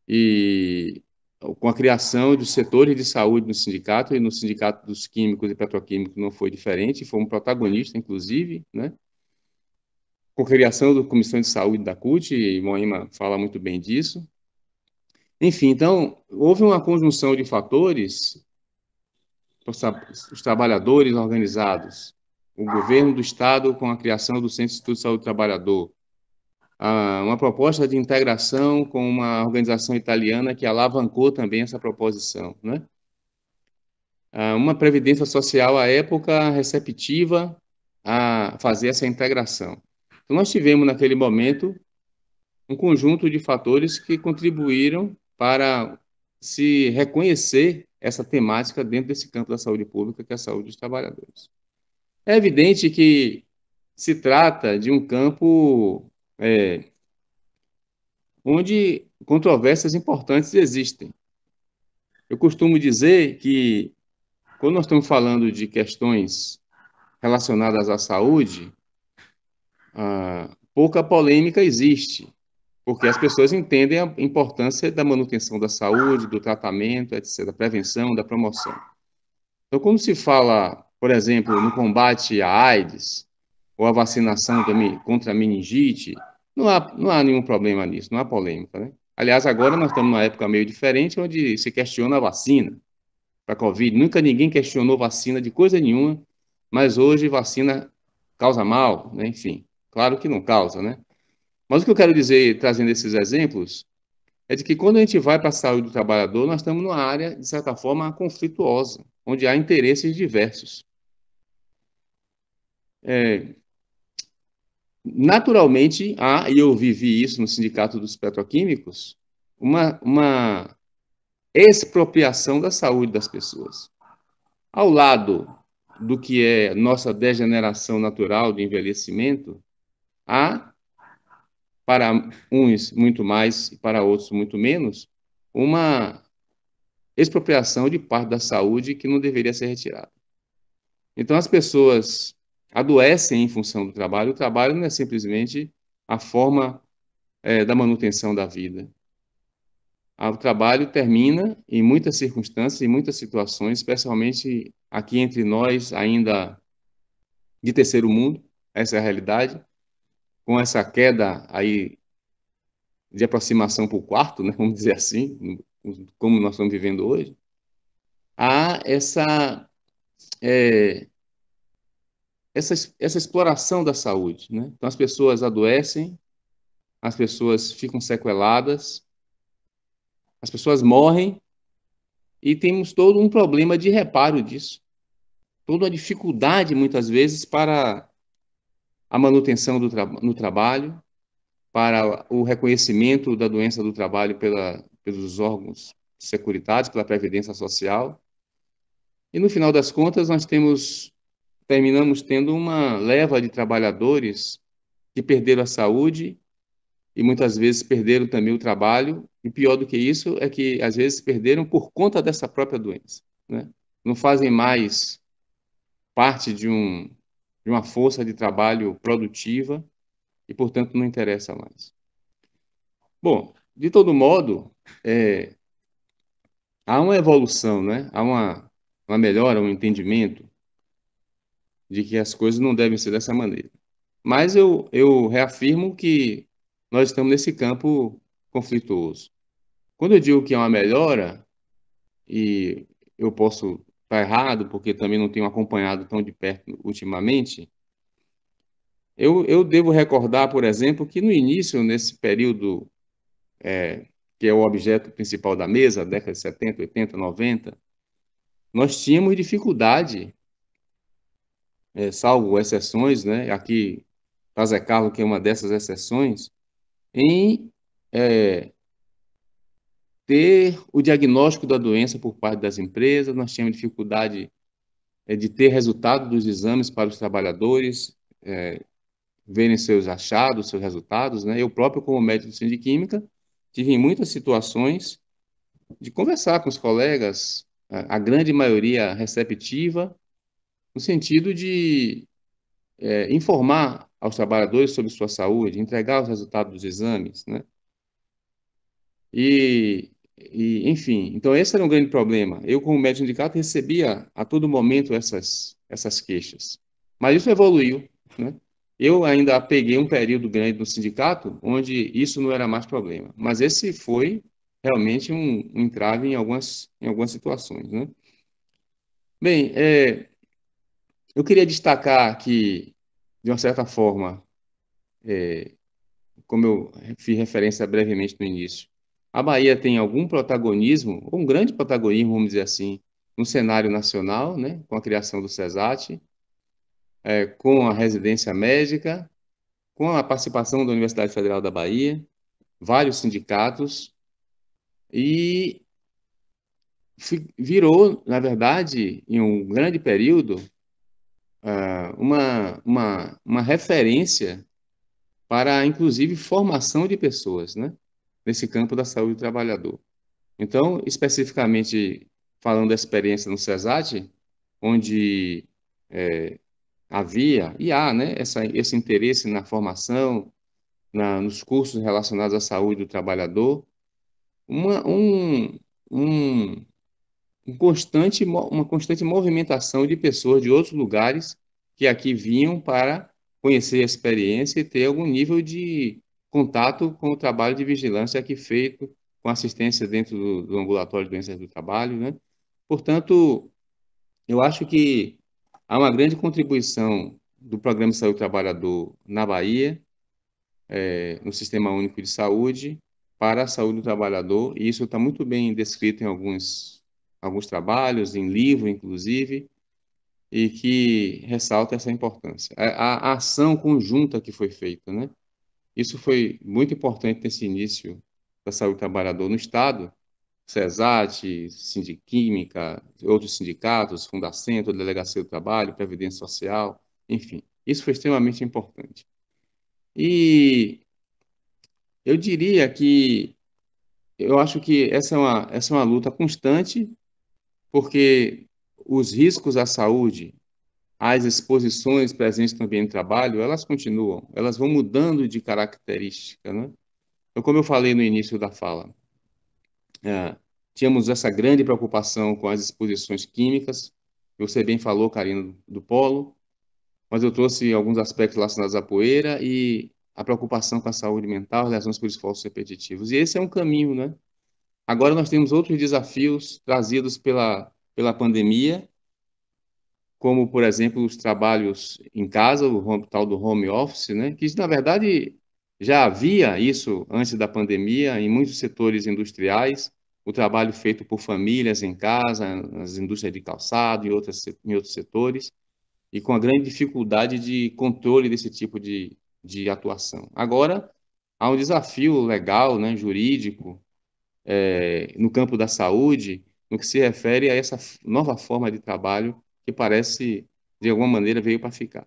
e com a criação dos setores de saúde no sindicato e no sindicato dos químicos e petroquímicos não foi diferente, foi um protagonista, inclusive, né? Com a criação da Comissão de Saúde da CUT, e Moima fala muito bem disso. Enfim, então, houve uma conjunção de fatores, os trabalhadores organizados, o governo do Estado com a criação do Centro de Estudo de Saúde do Trabalhador, uma proposta de integração com uma organização italiana que alavancou também essa proposição, né? uma previdência social à época receptiva a fazer essa integração. Então, nós tivemos naquele momento um conjunto de fatores que contribuíram para se reconhecer essa temática dentro desse campo da saúde pública, que é a saúde dos trabalhadores. É evidente que se trata de um campo é, onde controvérsias importantes existem. Eu costumo dizer que, quando nós estamos falando de questões relacionadas à saúde, ah, pouca polêmica existe, porque as pessoas entendem a importância da manutenção da saúde, do tratamento, etc., da prevenção, da promoção. Então, quando se fala, por exemplo, no combate à AIDS, ou a vacinação contra a meningite, não há, não há nenhum problema nisso, não há polêmica, né? Aliás, agora nós estamos numa época meio diferente, onde se questiona a vacina para a Covid. Nunca ninguém questionou vacina de coisa nenhuma, mas hoje vacina causa mal, né? Enfim, claro que não causa, né? Mas o que eu quero dizer, trazendo esses exemplos, é de que quando a gente vai para a saúde do trabalhador, nós estamos numa área, de certa forma, conflituosa, onde há interesses diversos. É, naturalmente há, e eu vivi isso no Sindicato dos Petroquímicos, uma, uma expropriação da saúde das pessoas. Ao lado do que é nossa degeneração natural de envelhecimento, há, para uns muito mais e para outros muito menos, uma expropriação de parte da saúde que não deveria ser retirada. Então, as pessoas adoecem em função do trabalho. O trabalho não é simplesmente a forma é, da manutenção da vida. O trabalho termina em muitas circunstâncias, em muitas situações, especialmente aqui entre nós, ainda de terceiro mundo, essa é a realidade, com essa queda aí de aproximação para o quarto, né, vamos dizer assim, como nós estamos vivendo hoje, há essa é, essa, essa exploração da saúde. Né? Então, as pessoas adoecem, as pessoas ficam sequeladas, as pessoas morrem e temos todo um problema de reparo disso. Toda uma dificuldade, muitas vezes, para a manutenção do tra no trabalho, para o reconhecimento da doença do trabalho pela, pelos órgãos securitários, pela Previdência Social. E, no final das contas, nós temos terminamos tendo uma leva de trabalhadores que perderam a saúde e muitas vezes perderam também o trabalho. E pior do que isso é que às vezes perderam por conta dessa própria doença. Né? Não fazem mais parte de, um, de uma força de trabalho produtiva e, portanto, não interessa mais. Bom, de todo modo, é, há uma evolução, né? há uma, uma melhora, um entendimento de que as coisas não devem ser dessa maneira. Mas eu, eu reafirmo que nós estamos nesse campo conflituoso. Quando eu digo que é uma melhora, e eu posso estar errado, porque também não tenho acompanhado tão de perto ultimamente, eu, eu devo recordar, por exemplo, que no início, nesse período é, que é o objeto principal da mesa, década de 70, 80, 90, nós tínhamos dificuldade, é, salvo exceções, né? aqui Zé Carlos, que é uma dessas exceções, em é, ter o diagnóstico da doença por parte das empresas, nós tínhamos dificuldade é, de ter resultado dos exames para os trabalhadores é, verem seus achados, seus resultados. Né? Eu próprio, como médico de química, tive em muitas situações de conversar com os colegas, a, a grande maioria receptiva, no sentido de é, informar aos trabalhadores sobre sua saúde, entregar os resultados dos exames, né? E, e, enfim, então esse era um grande problema. Eu, como médico sindicato, recebia a todo momento essas, essas queixas. Mas isso evoluiu, né? Eu ainda peguei um período grande no sindicato onde isso não era mais problema. Mas esse foi realmente um, um entrave em algumas, em algumas situações, né? Bem, é, eu queria destacar que, de uma certa forma, é, como eu fiz referência brevemente no início, a Bahia tem algum protagonismo, um grande protagonismo, vamos dizer assim, no cenário nacional, né, com a criação do CESAT, é, com a residência médica, com a participação da Universidade Federal da Bahia, vários sindicatos, e virou, na verdade, em um grande período, ah, uma, uma, uma referência para, inclusive, formação de pessoas, né? Nesse campo da saúde do trabalhador. Então, especificamente falando da experiência no CESAT, onde é, havia e há, né, essa, esse interesse na formação, na, nos cursos relacionados à saúde do trabalhador, uma, um, um, um constante, uma constante movimentação de pessoas de outros lugares que aqui vinham para conhecer a experiência e ter algum nível de contato com o trabalho de vigilância aqui feito, com assistência dentro do, do ambulatório de doenças do trabalho, né? Portanto, eu acho que há uma grande contribuição do Programa de Saúde do Trabalhador na Bahia, é, no Sistema Único de Saúde, para a saúde do trabalhador, e isso está muito bem descrito em alguns alguns trabalhos, em livro, inclusive, e que ressalta essa importância. A, a, ação conjunta que foi feita, né? Isso foi muito importante nesse início da saúde do trabalhador no Estado, CESAT, Sindiquímica, outros sindicatos, Fundacentro, Delegacia do Trabalho, Previdência Social, enfim, isso foi extremamente importante. E eu diria que eu acho que essa é uma, essa é uma luta constante porque os riscos à saúde, as exposições presentes no ambiente de trabalho, elas continuam, elas vão mudando de característica, né? Então, como eu falei no início da fala, é, tínhamos essa grande preocupação com as exposições químicas, você bem falou, Karina, do polo, mas eu trouxe alguns aspectos relacionados à poeira e a preocupação com a saúde mental, lesões por esforços repetitivos. E esse é um caminho, né? Agora nós temos outros desafios trazidos pela, pela pandemia, como, por exemplo, os trabalhos em casa, o home, tal do home office, né? que, na verdade, já havia isso antes da pandemia em muitos setores industriais, o trabalho feito por famílias em casa, nas indústrias de calçado e outras, em outros setores, e com a grande dificuldade de controle desse tipo de, de atuação. Agora, há um desafio legal, né, jurídico, é, no campo da saúde, no que se refere a essa nova forma de trabalho que parece, de alguma maneira, veio para ficar.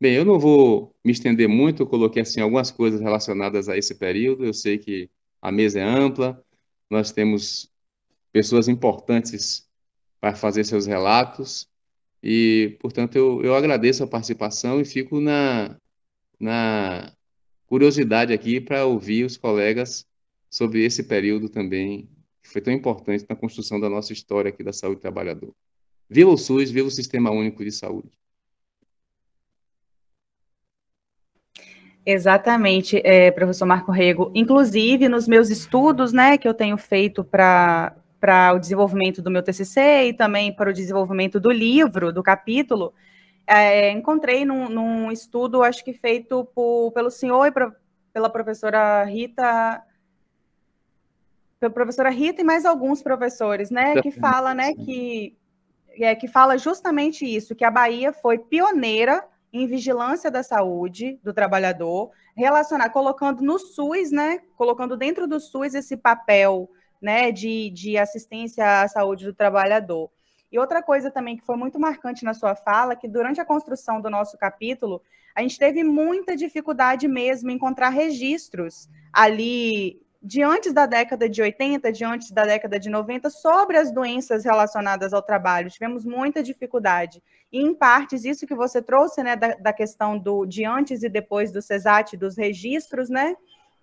Bem, eu não vou me estender muito, eu coloquei assim algumas coisas relacionadas a esse período. Eu sei que a mesa é ampla, nós temos pessoas importantes para fazer seus relatos e, portanto, eu, eu agradeço a participação e fico na, na curiosidade aqui para ouvir os colegas sobre esse período também, que foi tão importante na construção da nossa história aqui da saúde trabalhador. Viva o SUS, viva o Sistema Único de Saúde. Exatamente, é, professor Marco Rego. Inclusive, nos meus estudos, né, que eu tenho feito para para o desenvolvimento do meu TCC e também para o desenvolvimento do livro, do capítulo, é, encontrei num, num, estudo, acho que feito por, pelo senhor e pra, pela professora Rita pela professora Rita e mais alguns professores, né, que fala, né, que, é, que fala justamente isso, que a Bahia foi pioneira em vigilância da saúde do trabalhador, relacionar, colocando no SUS, né, colocando dentro do SUS esse papel, né, de, de assistência à saúde do trabalhador. E outra coisa também que foi muito marcante na sua fala, que durante a construção do nosso capítulo, a gente teve muita dificuldade mesmo em encontrar registros ali de antes da década de 80, de antes da década de 90, sobre as doenças relacionadas ao trabalho. Tivemos muita dificuldade. E, em partes, isso que você trouxe, né, da, da questão do de antes e depois do CESAT, dos registros, né?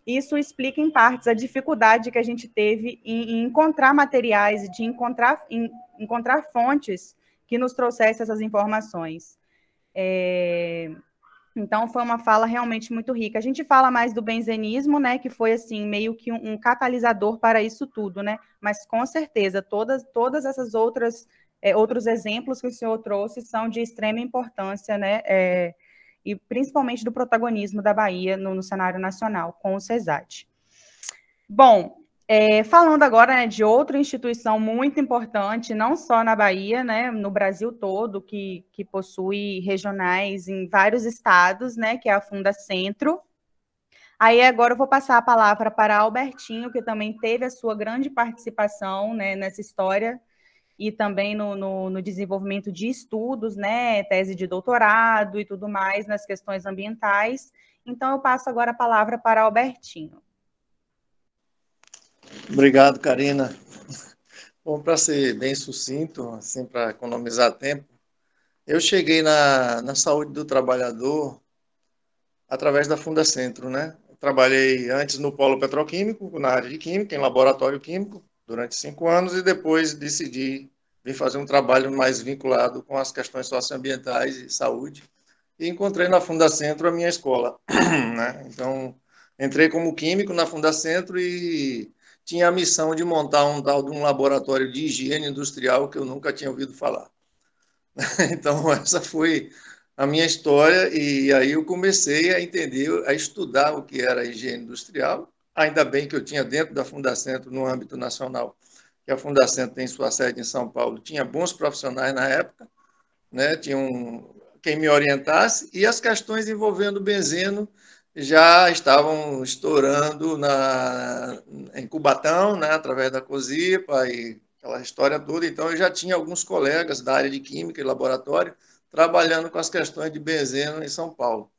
Isso explica, em partes, a dificuldade que a gente teve em, em encontrar materiais, de encontrar, em, encontrar fontes que nos trouxessem essas informações. É... Então, foi uma fala realmente muito rica. A gente fala mais do benzenismo, né, que foi, assim, meio que um, um catalisador para isso tudo, né, mas, com certeza, todas, todas essas outras, é, outros exemplos que o senhor trouxe são de extrema importância, né, é, e principalmente do protagonismo da Bahia no, no cenário nacional, com o CESAT. Bom, é, falando agora né, de outra instituição muito importante, não só na Bahia, né, no Brasil todo, que, que possui regionais em vários estados, né, que é a Funda Centro. Aí agora eu vou passar a palavra para Albertinho, que também teve a sua grande participação né, nessa história e também no, no, no, desenvolvimento de estudos, né, tese de doutorado e tudo mais nas questões ambientais. Então eu passo agora a palavra para Albertinho. Obrigado, Karina. Bom, para ser bem sucinto, assim, para economizar tempo, eu cheguei na, na saúde do trabalhador através da Funda Centro, né? trabalhei antes no polo petroquímico, na área de química, em laboratório químico, durante cinco anos, e depois decidi vir fazer um trabalho mais vinculado com as questões socioambientais e saúde. E encontrei na Funda Centro a minha escola. Né? Então, entrei como químico na Funda Centro e tinha a missão de montar um tal de um laboratório de higiene industrial que eu nunca tinha ouvido falar. Então, essa foi a minha história, e aí eu comecei a entender, a estudar o que era higiene industrial. Ainda bem que eu tinha dentro da Fundacentro, no âmbito nacional, que a Fundacentro tem sua sede em São Paulo, tinha bons profissionais na época, né? tinha um, quem me orientasse, e as questões envolvendo benzeno já estavam estourando na, em Cubatão, né, através da COSIPA e aquela história toda. Então, eu já tinha alguns colegas da área de Química e Laboratório trabalhando com as questões de benzeno em São Paulo.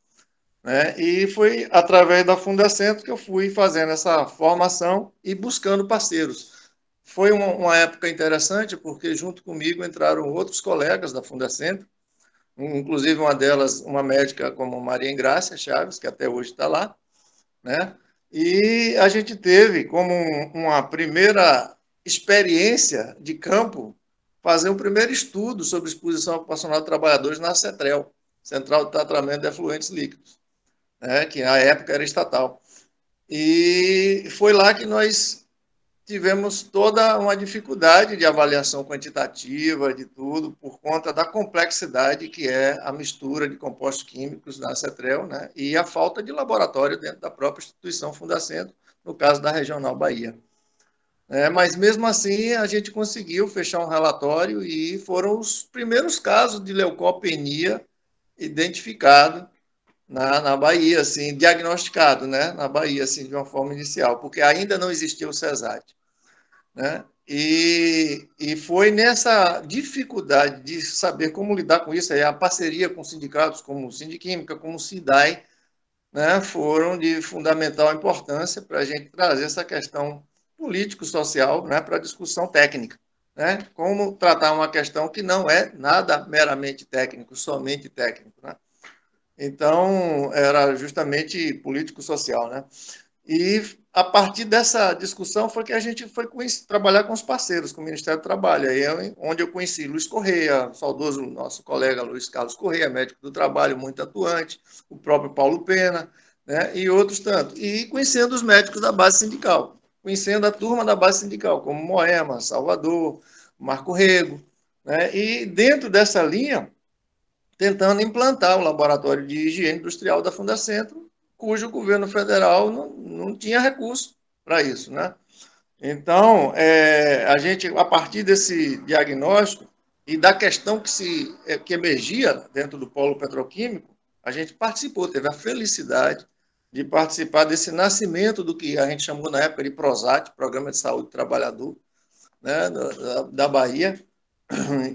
Né? E foi através da Fundacentro que eu fui fazendo essa formação e buscando parceiros. Foi uma, uma época interessante, porque junto comigo entraram outros colegas da Fundacentro, inclusive uma delas, uma médica como Maria Ingrácia Chaves, que até hoje está lá, né? E a gente teve como uma primeira experiência de campo fazer um primeiro estudo sobre exposição ocupacional de trabalhadores na CETREL, Central de Tratamento de Efluentes Líquidos, né? que na época era estatal. E foi lá que nós tivemos toda uma dificuldade de avaliação quantitativa de tudo, por conta da complexidade que é a mistura de compostos químicos na CETREL, né, e a falta de laboratório dentro da própria instituição Fundacentro, no caso da Regional Bahia. É, mas mesmo assim a gente conseguiu fechar um relatório e foram os primeiros casos de leucopenia identificados na, na Bahia, assim, diagnosticado, né, na Bahia, assim, de uma forma inicial, porque ainda não existia o CESAT, né? E, e foi nessa dificuldade de saber como lidar com isso, aí a parceria com sindicatos como o Sindiquímica, como o SIDAI, né, foram de fundamental importância para a gente trazer essa questão político-social né, para a discussão técnica. Né? Como tratar uma questão que não é nada meramente técnico, somente técnico. Né? Então, era justamente político-social. Né? E a partir dessa discussão foi que a gente foi trabalhar com os parceiros, com o Ministério do Trabalho, aí é onde eu conheci Luiz Correia, saudoso nosso colega Luiz Carlos Correia, médico do trabalho muito atuante, o próprio Paulo Pena, né, e outros tanto. E conhecendo os médicos da base sindical, conhecendo a turma da base sindical, como Moema, Salvador, Marco Rego, né, e dentro dessa linha, tentando implantar o laboratório de higiene industrial da Fundacentro, cujo governo federal não, não tinha recurso para isso, né? Então, é, a gente, a partir desse diagnóstico e da questão que, se, é, que emergia dentro do polo petroquímico, a gente participou, teve a felicidade de participar desse nascimento do que a gente chamou na época de PROSAT, Programa de Saúde do Trabalhador, né, da, da Bahia,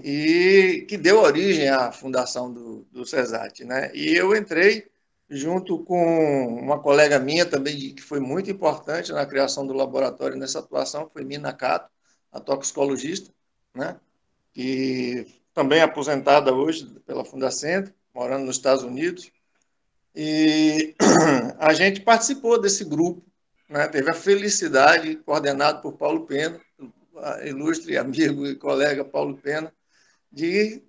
e que deu origem à fundação do, do CESAT. Né? E eu entrei junto com uma colega minha também, que foi muito importante na criação do laboratório nessa atuação, foi Mina Cato, a toxicologista, né? que também é aposentada hoje pela Fundacentro, morando nos Estados Unidos. E a gente participou desse grupo, né? teve a felicidade, coordenado por Paulo Pena, ilustre amigo e colega Paulo Pena, de,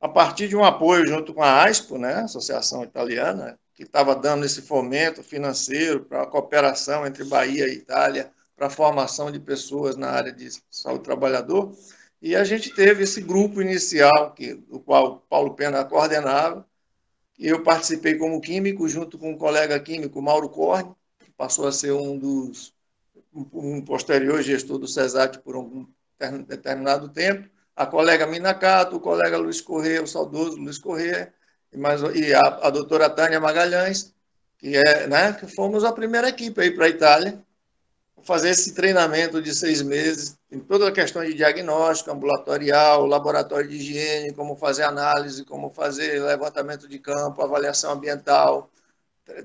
a partir de um apoio junto com a ASPO, né? Associação Italiana, que estava dando esse fomento financeiro para a cooperação entre Bahia e Itália, para a formação de pessoas na área de saúde trabalhador. E a gente teve esse grupo inicial, que, do qual Paulo Pena coordenava, e eu participei como químico, junto com um colega químico, Mauro Corne, que passou a ser um dos um posterior gestor do CESAT por um determinado tempo, a colega Minacato, o colega Luiz Corrêa, o saudoso Luiz Corrêa, mas, e a, a doutora Tânia Magalhães, que é, né, que fomos a primeira equipe aí para a Itália, fazer esse treinamento de seis meses, em toda a questão de diagnóstico, ambulatorial, laboratório de higiene, como fazer análise, como fazer levantamento de campo, avaliação ambiental,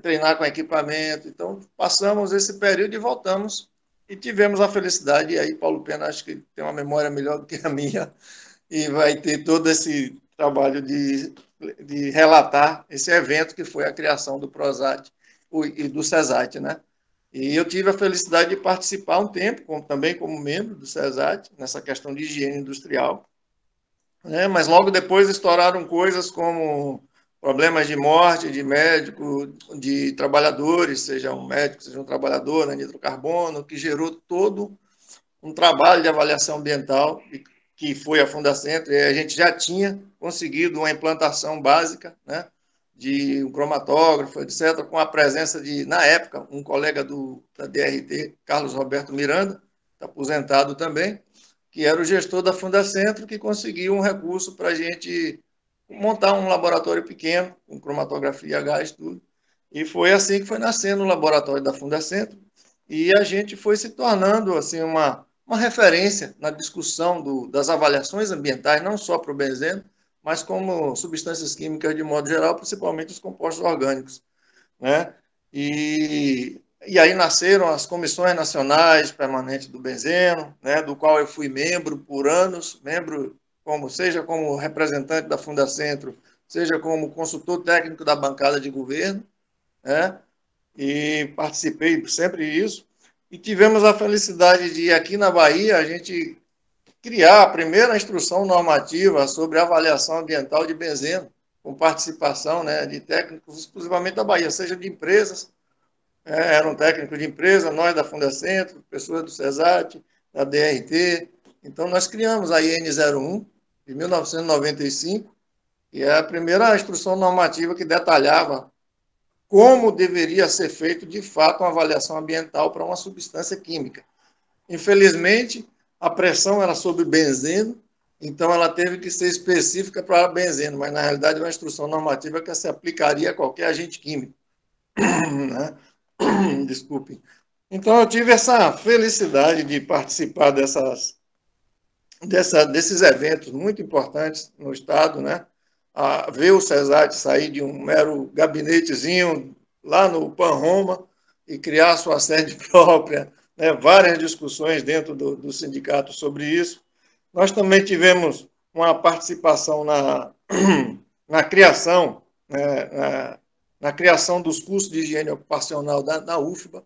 treinar com equipamento. Então, passamos esse período e voltamos e tivemos a felicidade, e aí Paulo Pena acho que tem uma memória melhor do que a minha, e vai ter todo esse trabalho de de relatar esse evento que foi a criação do Prosat e do CESAT, né? E eu tive a felicidade de participar um tempo, também como membro do CESAT, nessa questão de higiene industrial. Né? Mas logo depois estouraram coisas como problemas de morte de médico, de trabalhadores, seja um médico, seja um trabalhador, né, nitrocarbono, que gerou todo um trabalho de avaliação ambiental que foi a Fundacentro, e a gente já tinha conseguido uma implantação básica, né, de um cromatógrafo, etc., com a presença de, na época, um colega do, da DRT, Carlos Roberto Miranda, tá aposentado também, que era o gestor da Fundacentro, que conseguiu um recurso para a gente montar um laboratório pequeno, com cromatografia, gás, tudo. E foi assim que foi nascendo o laboratório da Fundacentro, e a gente foi se tornando assim uma uma referência na discussão do, das avaliações ambientais, não só para o benzeno, mas como substâncias químicas de modo geral, principalmente os compostos orgânicos. Né? E, e aí nasceram as comissões nacionais permanentes do benzeno, né, do qual eu fui membro por anos, membro como seja como representante da Fundacentro, seja como consultor técnico da bancada de governo, né, e participei sempre disso. E tivemos a felicidade de, aqui na Bahia, a gente criar a primeira instrução normativa sobre avaliação ambiental de benzeno, com participação né, de técnicos exclusivamente da Bahia, seja de empresas, é, eram técnicos de empresa, nós da Fundacentro, pessoas do CESAT, da DRT. Então, nós criamos a IN01, de 1995, que é a primeira instrução normativa que detalhava como deveria ser feito, de fato, uma avaliação ambiental para uma substância química. Infelizmente, a pressão era sobre benzeno, então ela teve que ser específica para benzeno, mas na realidade é uma instrução normativa que se aplicaria a qualquer agente químico. né? Desculpe. Então eu tive essa felicidade de participar dessas, dessa, desses eventos muito importantes no Estado, né? A ver o CESAT sair de um mero gabinetezinho lá no Pan Roma e criar sua sede própria, né? várias discussões dentro do, do sindicato sobre isso. Nós também tivemos uma participação na, na criação, né? na, na, criação dos cursos de higiene ocupacional da, da UFBA.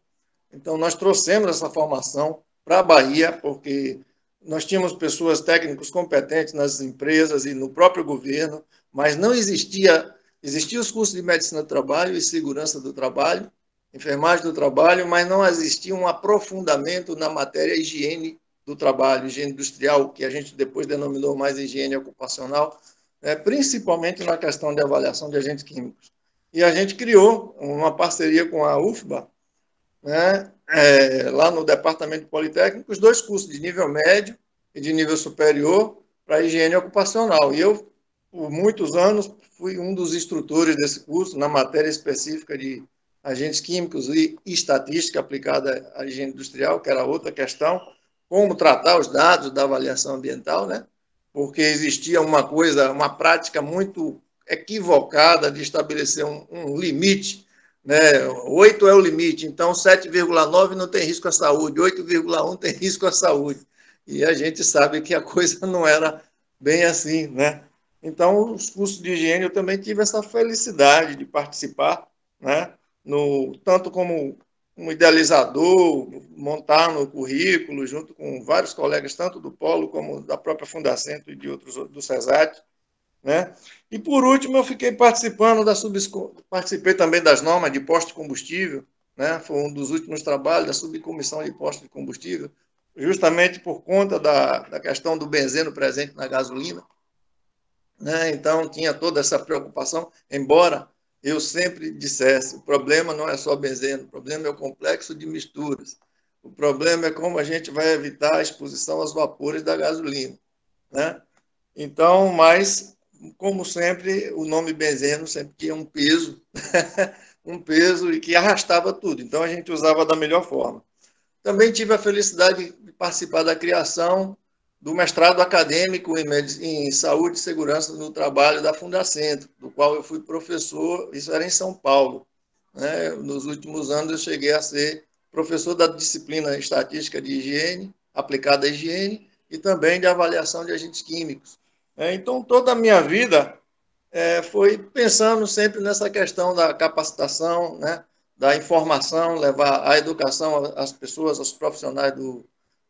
Então, nós trouxemos essa formação para a Bahia, porque nós tínhamos pessoas técnicos competentes nas empresas e no próprio governo, mas não existia, existiam os cursos de medicina do trabalho e segurança do trabalho, enfermagem do trabalho, mas não existia um aprofundamento na matéria higiene do trabalho, higiene industrial, que a gente depois denominou mais higiene ocupacional, né, principalmente na questão de avaliação de agentes químicos. E a gente criou uma parceria com a UFBA, né, é, lá no Departamento Politécnico, os dois cursos de nível médio e de nível superior para higiene ocupacional. E eu, por muitos anos, fui um dos instrutores desse curso na matéria específica de agentes químicos e estatística aplicada à higiene industrial, que era outra questão, como tratar os dados da avaliação ambiental, né? Porque existia uma coisa, uma prática muito equivocada de estabelecer um, um limite, né? 8 é o limite, então 7,9 não tem risco à saúde, 8,1 tem risco à saúde. E a gente sabe que a coisa não era bem assim, né? Então, os cursos de higiene eu também tive essa felicidade de participar, né? No, tanto como um idealizador, montar no currículo, junto com vários colegas, tanto do Polo como da própria Fundação e de outros do CESAT. Né? E, por último, eu fiquei participando da sub... participei também das normas de posto de combustível, né? foi um dos últimos trabalhos da subcomissão de posto de combustível, justamente por conta da, da questão do benzeno presente na gasolina. Né? Então, tinha toda essa preocupação, embora eu sempre dissesse: o problema não é só benzeno, o problema é o complexo de misturas. O problema é como a gente vai evitar a exposição aos vapores da gasolina. Né? Então, mas, como sempre, o nome benzeno sempre tinha um peso, um peso e que arrastava tudo. Então, a gente usava da melhor forma. Também tive a felicidade de participar da criação do mestrado acadêmico em, em Saúde e Segurança no Trabalho da Fundacentro, do qual eu fui professor, isso era em São Paulo. Né? Nos últimos anos eu cheguei a ser professor da disciplina Estatística de Higiene, aplicada à higiene, e também de avaliação de agentes químicos. É, então, toda a minha vida é, foi pensando sempre nessa questão da capacitação, né? da informação, levar a educação às pessoas, aos profissionais do,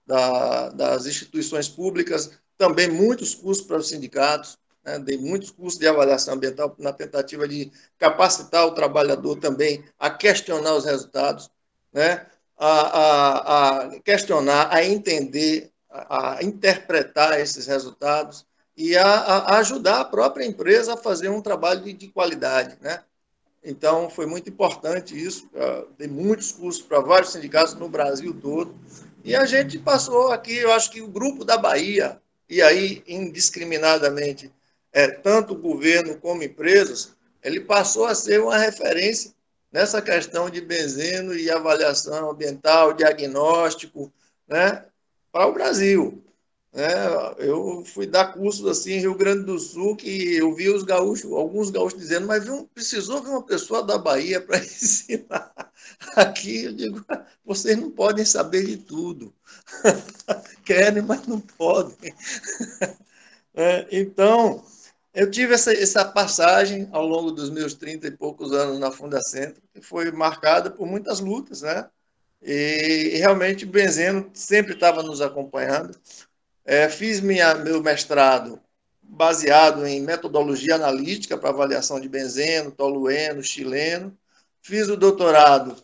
da, das instituições públicas, também muitos cursos para os sindicatos, né, dei muitos cursos de avaliação ambiental na tentativa de capacitar o trabalhador também a questionar os resultados, né, a, a, a questionar, a entender, a, a, interpretar esses resultados e a, a, ajudar a própria empresa a fazer um trabalho de, de qualidade, né? Então, foi muito importante isso. Dei muitos cursos para vários sindicatos no Brasil todo. E a gente passou aqui, eu acho que o grupo da Bahia, e aí indiscriminadamente, é, tanto o governo como empresas, ele passou a ser uma referência nessa questão de benzeno e avaliação ambiental, diagnóstico, né, para o Brasil. É, eu fui dar cursos assim em Rio Grande do Sul que eu vi os gaúchos, alguns gaúchos dizendo, mas precisou ver uma pessoa da Bahia para ensinar. Aqui eu digo, vocês não podem saber de tudo. Querem, mas não podem. É, então, eu tive essa, essa passagem ao longo dos meus 30 e poucos anos na Fundacentro, que foi marcada por muitas lutas, né? E, realmente Benzeno sempre estava nos acompanhando. É, fiz minha, meu mestrado baseado em metodologia analítica para avaliação de benzeno, tolueno, chileno. Fiz o doutorado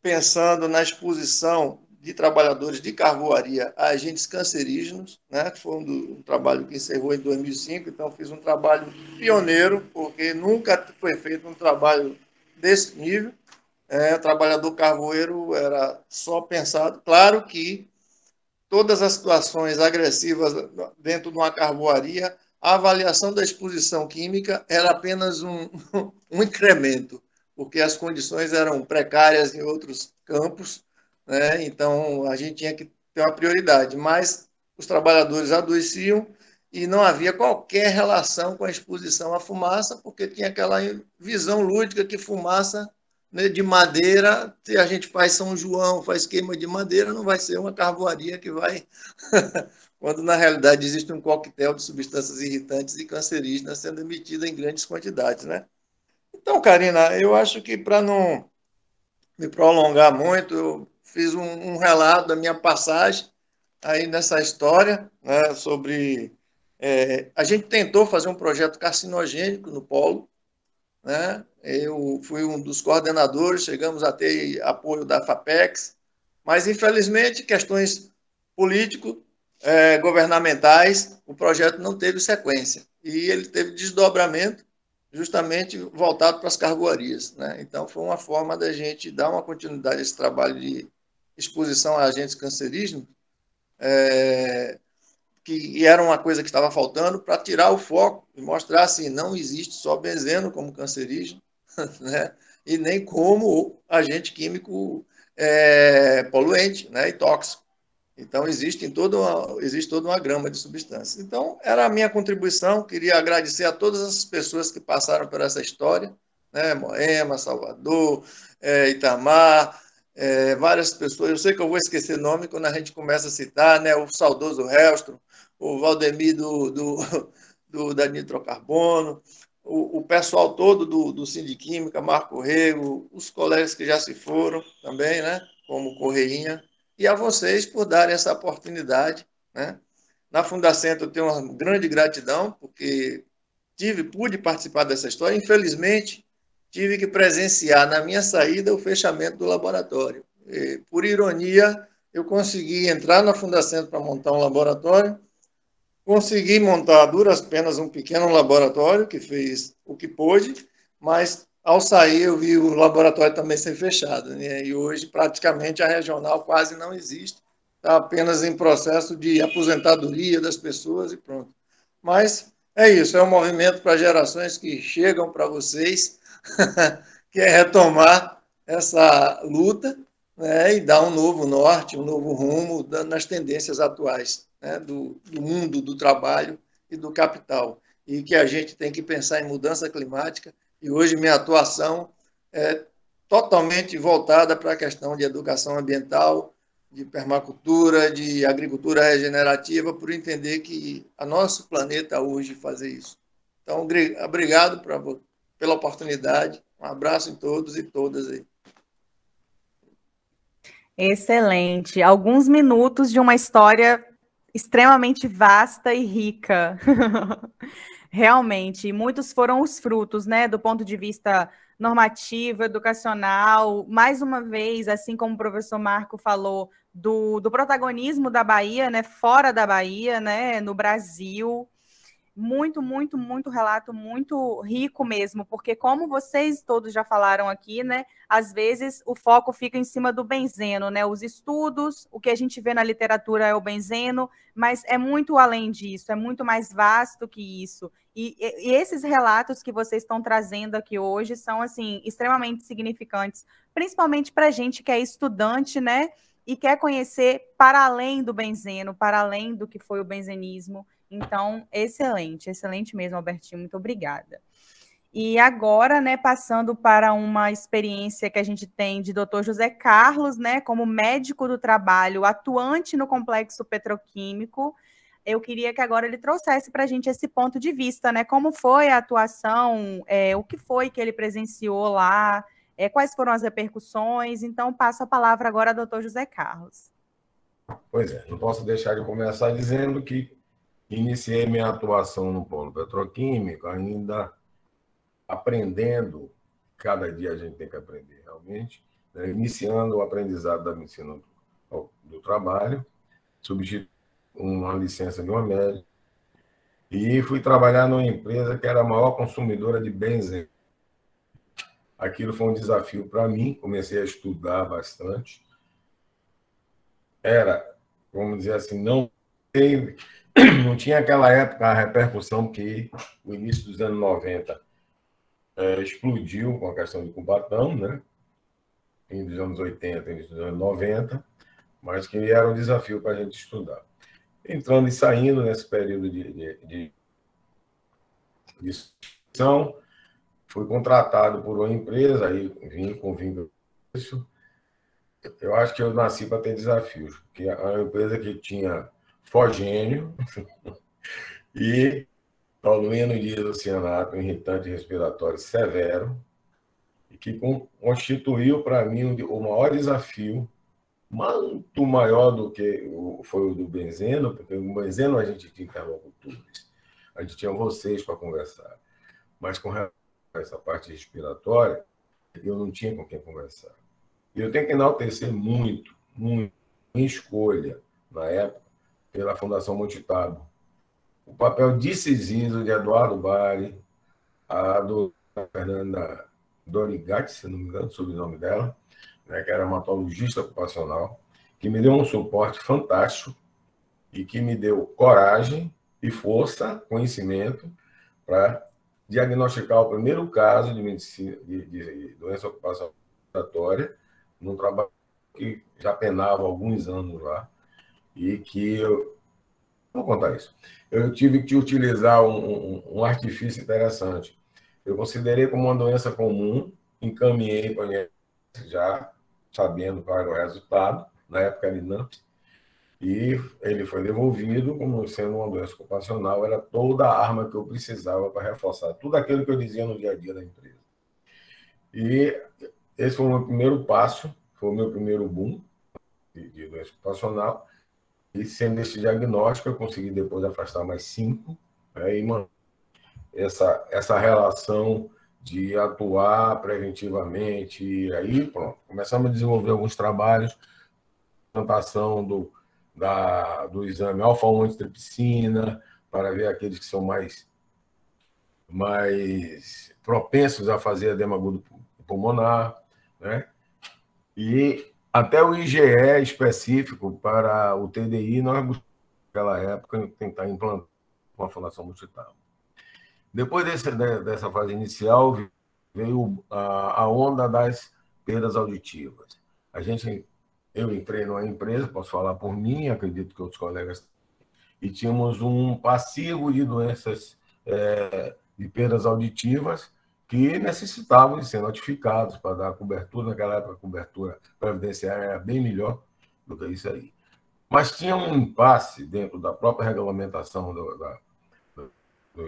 pensando na exposição de trabalhadores de carvoaria a agentes cancerígenos, né, que foi um, do, um, trabalho que encerrou em 2005, então fiz um trabalho pioneiro, porque nunca foi feito um trabalho desse nível. É, o trabalhador carvoeiro era só pensado, claro que todas as situações agressivas dentro de uma carboaria, a avaliação da exposição química era apenas um, um incremento, porque as condições eram precárias em outros campos, né? então a gente tinha que ter uma prioridade. Mas os trabalhadores adoeciam e não havia qualquer relação com a exposição à fumaça, porque tinha aquela visão lúdica que fumaça né, de madeira, se a gente faz São João, faz queima de madeira, não vai ser uma carvoaria que vai. Quando na realidade existe um coquetel de substâncias irritantes e cancerígenas sendo emitida em grandes quantidades, né? Então, Karina, eu acho que para não me prolongar muito, eu fiz um, um, relato da minha passagem aí nessa história, né, sobre é, a gente tentou fazer um projeto carcinogênico no polo, né? Eu fui um dos coordenadores, chegamos a ter apoio da FAPEX, mas infelizmente questões político é, o projeto não teve sequência e ele teve desdobramento justamente voltado para as cargoarias. Né? Então, foi uma forma da gente dar uma continuidade a esse trabalho de exposição a agentes cancerígenos, é, que era uma coisa que estava faltando, para tirar o foco e mostrar assim, não existe só benzeno como cancerígeno, né? e nem como agente químico é, poluente né? e tóxico. Então, existe, em todo uma, existe toda uma grama de substâncias. Então, era a minha contribuição. Queria agradecer a todas as pessoas que passaram por essa história, né? Moema, Salvador, é, Itamar, é, várias pessoas. Eu sei que eu vou esquecer nome quando a gente começa a citar, né? o saudoso Helstro, o Valdemir do, do, do, da Nitrocarbono, o, o pessoal todo do, do Sindiquímica, Marco Rego, os colegas que já se foram também, né? como Correinha, e a vocês por darem essa oportunidade. Né? Na Fundacentro eu tenho uma grande gratidão, porque tive, pude participar dessa história. Infelizmente, tive que presenciar na minha saída o fechamento do laboratório. E, por ironia, eu consegui entrar na Fundacentro para montar um laboratório, consegui montar a duras penas um pequeno laboratório que fez o que pôde, mas ao sair, eu vi o laboratório também ser fechado. Né? E hoje, praticamente, a regional quase não existe. Está apenas em processo de aposentadoria das pessoas e pronto. Mas é isso, é um movimento para gerações que chegam para vocês, que é retomar essa luta né, e dar um novo norte, um novo rumo nas tendências atuais né, do, do mundo do trabalho e do capital. E que a gente tem que pensar em mudança climática e hoje minha atuação é totalmente voltada para a questão de educação ambiental, de permacultura, de agricultura regenerativa, por entender que a nosso planeta hoje fazer isso. Então, obrigado pra, pela oportunidade. Um abraço em todos e todas aí. Excelente. Alguns minutos de uma história extremamente vasta e rica. Realmente, muitos foram os frutos, né, do ponto de vista normativo, educacional. Mais uma vez, assim como o professor Marco falou, do, do protagonismo da Bahia, né, fora da Bahia, né, no Brasil muito, muito, muito relato muito rico mesmo, porque como vocês todos já falaram aqui, né, às vezes o foco fica em cima do benzeno, né, os estudos, o que a gente vê na literatura é o benzeno, mas é muito além disso, é muito mais vasto que isso. E, e esses relatos que vocês estão trazendo aqui hoje são, assim, extremamente significantes, principalmente para a gente que é estudante, né, e quer conhecer para além do benzeno, para além do que foi o benzenismo, então, excelente, excelente mesmo, Albertinho, muito obrigada. E agora, né, passando para uma experiência que a gente tem de Dr. José Carlos, né, como médico do trabalho, atuante no complexo petroquímico, eu queria que agora ele trouxesse para a gente esse ponto de vista, né, como foi a atuação, é, o que foi que ele presenciou lá, é, quais foram as repercussões. Então, passo a palavra agora ao Dr. José Carlos. Pois é, não posso deixar de começar dizendo que Iniciei minha atuação no polo petroquímico, ainda aprendendo, cada dia a gente tem que aprender realmente, né? iniciando o aprendizado da medicina do, do trabalho, substituí uma licença de uma médica, e fui trabalhar numa empresa que era a maior consumidora de benzeno. Aquilo foi um desafio para mim, comecei a estudar bastante. Era, vamos dizer assim, não não tinha aquela época a repercussão que o início dos anos 90 é, explodiu com a questão de Cubatão, né? Fim dos anos 80, início dos anos 90, mas que era um desafio para a gente estudar. Entrando e saindo nesse período de, de, de, de fui contratado por uma empresa, aí vim com isso. Eu acho que eu nasci para ter desafios, porque a empresa que tinha fogênio e tolueno de isocianato, um irritante respiratório severo, e que constituiu para mim o maior desafio, muito maior do que foi o do benzeno, porque o benzeno a gente tinha interlocutores, a gente tinha vocês para conversar, mas com essa parte respiratória, eu não tinha com quem conversar. E eu tenho que enaltecer muito, muito, em escolha, na época, pela Fundação Multitado. O papel decisivo de Eduardo Bari, a do Fernanda Dorigatti, se não me engano, o sobrenome dela, né, que era hematologista ocupacional, que me deu um suporte fantástico e que me deu coragem e força, conhecimento para diagnosticar o primeiro caso de medicina de, de doença ocupacional num trabalho que já penava alguns anos lá e que eu vou contar isso. Eu tive que utilizar um, um, um artifício interessante. Eu considerei como uma doença comum, encaminhei para já sabendo qual era o resultado, na época era INAMP, e ele foi devolvido como sendo uma doença ocupacional, era toda a arma que eu precisava para reforçar tudo aquilo que eu dizia no dia a dia da empresa. E esse foi o meu primeiro passo, foi o meu primeiro boom de, de doença ocupacional, e sendo esse diagnóstico, eu consegui depois afastar mais cinco, né, e essa, essa relação de atuar preventivamente, e aí pronto, começamos a desenvolver alguns trabalhos, implantação do, da, do exame alfa-1 antitripsina, para ver aqueles que são mais, mais propensos a fazer edema agudo pulmonar, né? E até o IgE específico para o TDI, nós buscamos naquela época tentar implantar com a Fundação Multital. Depois desse, dessa fase inicial, veio a, a onda das perdas auditivas. A gente eu entrei numa empresa, posso falar por mim, acredito que outros colegas, e tínhamos um passivo de doenças é, de perdas auditivas que necessitavam de ser notificados para dar cobertura. Naquela época, a cobertura previdenciária era bem melhor do que isso aí. Mas tinha um impasse dentro da própria regulamentação do, da, do, do,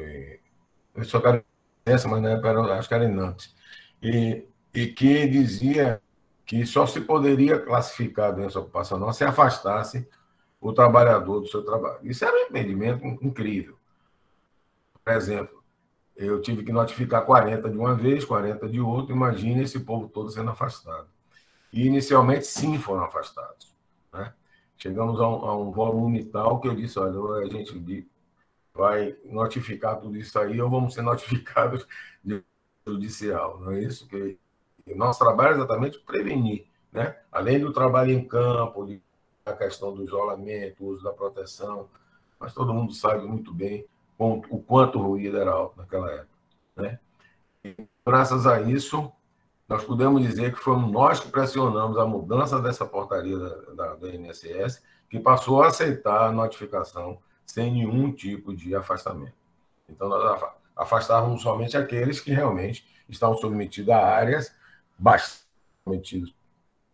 eu quero essa, mas na época acho que era INAMPS, e, e que dizia que só se poderia classificar doença ocupacional se afastasse o trabalhador do seu trabalho. Isso era um impedimento incrível. Por exemplo, eu tive que notificar 40 de uma vez, 40 de outra, imagine esse povo todo sendo afastado. E inicialmente, sim, foram afastados. Né? Chegamos a um, a um volume tal que eu disse: olha, a gente vai notificar tudo isso aí, ou vamos ser notificados de judicial. Não é isso que nosso trabalho é exatamente prevenir, né? Além do trabalho em campo, a questão do isolamento, o uso da proteção, mas todo mundo sabe muito bem o quanto ruído era alto naquela época, né? E, graças a isso, nós podemos dizer que fomos nós que pressionamos a mudança dessa portaria da, da, da INSS, que passou a aceitar a notificação sem nenhum tipo de afastamento. Então, nós afastávamos somente aqueles que realmente estão submetidos a áreas bastante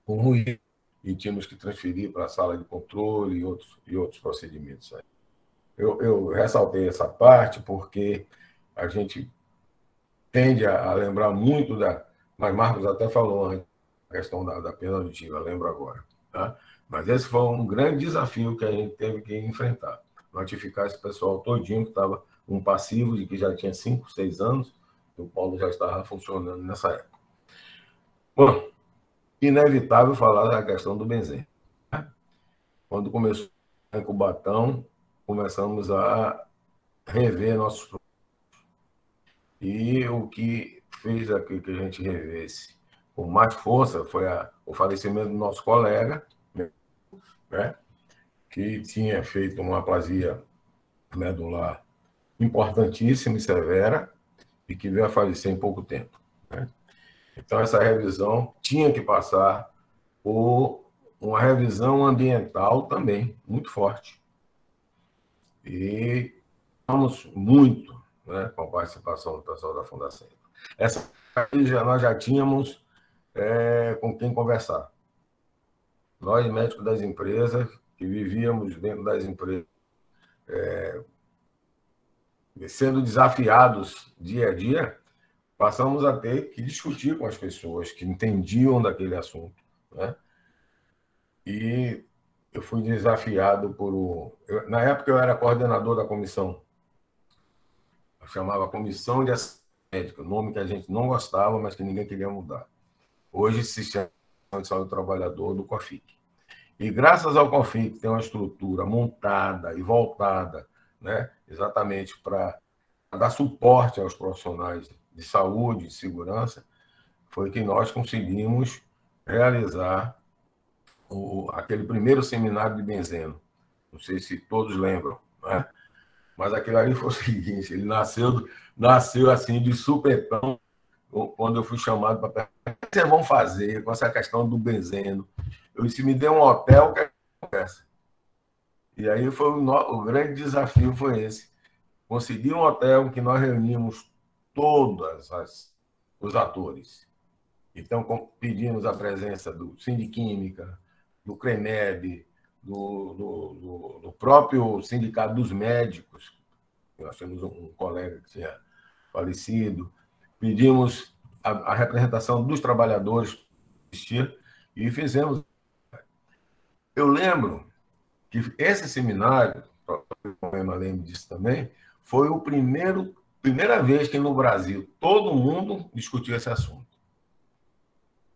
com ruído e tínhamos que transferir para a sala de controle e outros, e outros procedimentos. Eu, eu ressaltei essa parte porque a gente tende a, a, lembrar muito da. Mas Marcos até falou antes a questão da, da pena auditiva, lembro agora. Tá? Mas esse foi um grande desafio que a gente teve que enfrentar. Notificar esse pessoal todinho que estava um passivo de que já tinha 5, 6 anos, o Paulo já estava funcionando nessa época. Bom, inevitável falar da questão do benzene. Né? Quando começou em Cubatão, começamos a rever nossos. E o que fez aqui que a gente revesse com mais força foi a, o falecimento do nosso colega, né, que tinha feito uma aplasia medular importantíssima e severa e que veio a falecer em pouco tempo. Né? Então, essa revisão tinha que passar por uma revisão ambiental também, muito forte. E estamos muito né, com a participação do pessoal da Fundação. Essa já, nós já tínhamos é, com quem conversar. Nós, médicos das empresas, que vivíamos dentro das empresas, é, sendo desafiados dia a dia, passamos a ter que discutir com as pessoas que entendiam daquele assunto. Né? E eu fui desafiado por. O... Eu, na época, eu era coordenador da comissão. Eu chamava Comissão de médica, nome que a gente não gostava, mas que ninguém queria mudar. Hoje se chama de saúde do trabalhador do COFIC. E graças ao COFIC tem uma estrutura montada e voltada, né, exatamente para dar suporte aos profissionais de saúde e segurança, foi que nós conseguimos realizar o, aquele primeiro seminário de benzeno. Não sei se todos lembram, né? mas aquilo ali foi o seguinte: ele nasceu, nasceu assim de supetão, quando eu fui chamado para o que vocês vão fazer com essa questão do benzeno. Eu disse: me dê um hotel, que é conversa. E aí foi o, o grande desafio foi esse: conseguir um hotel que nós reunimos todos os atores. Então, pedimos a presença do Sindiquímica, do CREMEB, do, do, do, do, próprio Sindicato dos Médicos, nós temos um colega que tinha falecido, pedimos a, a representação dos trabalhadores e fizemos. Eu lembro que esse seminário, o Emma lembra disso também, foi o primeiro primeira vez que no Brasil todo mundo discutiu esse assunto.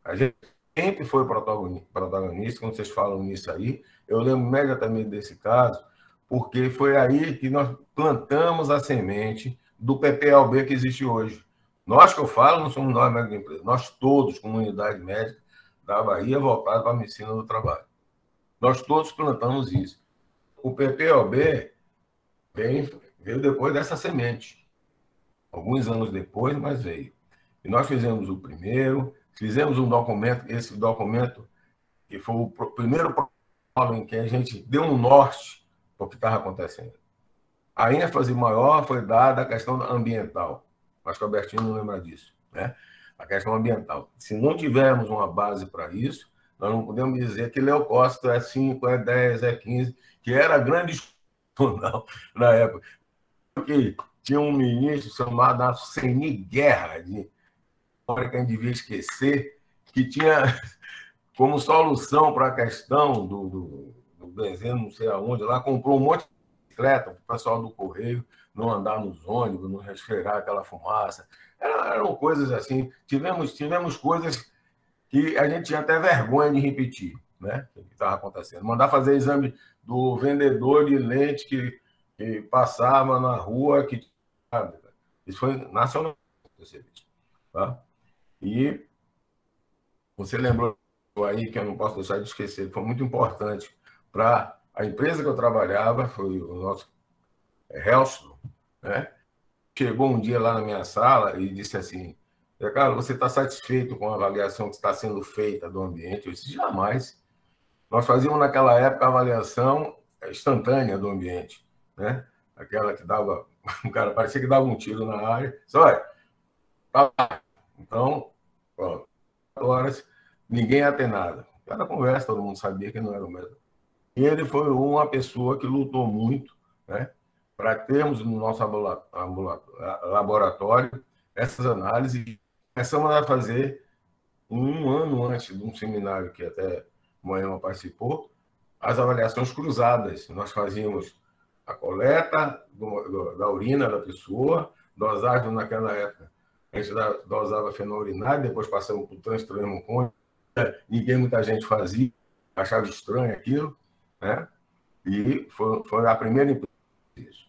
A gente sempre foi protagonista, quando vocês falam nisso aí. Eu lembro imediatamente desse caso, porque foi aí que nós plantamos a semente do PPLB que existe hoje. Nós que eu falo, não somos nós médicos da empresa, nós todos, comunidade médica da Bahia, voltados para a medicina do trabalho. Nós todos plantamos isso. O PPLB veio depois dessa semente. Alguns anos depois, mas veio. E nós fizemos o primeiro, Fizemos um documento, esse documento, que foi o primeiro protocolo em que a gente deu um norte para o que estava acontecendo. A ênfase maior foi dada à questão ambiental. Acho que o Albertinho não lembra disso. Né? A questão ambiental. Se não tivermos uma base para isso, nós não podemos dizer que leucócito é 5, é 10, é 15, que era grande não, na época. Porque tinha um ministro chamado Arseni Guerra, de história que a gente devia esquecer, que tinha como solução para a questão do, do, do benzeno, não sei aonde, lá comprou um monte de bicicleta para o pessoal do Correio não andar nos ônibus, não respirar aquela fumaça. Eram, eram coisas assim. Tivemos, tivemos coisas que a gente tinha até vergonha de repetir, né? O que estava acontecendo. Mandar fazer exame do vendedor de lente que, que passava na rua, que isso foi nacional. Tá? E você lembrou aí que eu não posso deixar de esquecer, foi muito importante para a empresa que eu trabalhava, foi o nosso Helston, né? Chegou um dia lá na minha sala e disse assim: Cara, você está satisfeito com a avaliação que está sendo feita do ambiente? Eu disse: jamais. Nós fazíamos naquela época a avaliação instantânea do ambiente, né? Aquela que dava, o cara parecia que dava um tiro na área. Só, olha, então. Horas, ninguém nada. Cada conversa, todo mundo sabia que não era o mesmo. E ele foi uma pessoa que lutou muito né, para termos no nosso laboratório essas análises. Começamos a fazer um ano antes de um seminário que até Moema participou, as avaliações cruzadas. Nós fazíamos a coleta do, do, da urina da pessoa, dosagem naquela época a gente dosava fenol urinário, depois passamos por transtroemocônico, ninguém, muita gente fazia, achava estranho aquilo, né? E foi, foi a primeira empresa.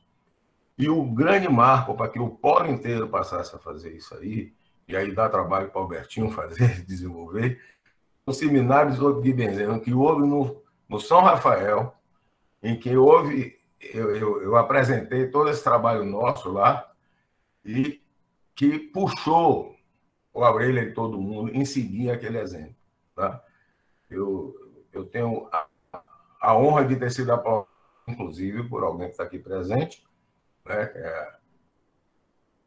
E o grande marco para que o polo inteiro passasse a fazer isso aí, e aí dá trabalho para o Albertinho fazer, desenvolver, o seminário de benzeno que houve no, no São Rafael, em que houve, eu, eu, eu apresentei todo esse trabalho nosso lá, e que puxou o Aurélio e todo mundo em seguir aquele exemplo. Tá? Eu, eu tenho a, a honra de ter sido aprovado, inclusive, por alguém que está aqui presente, né, é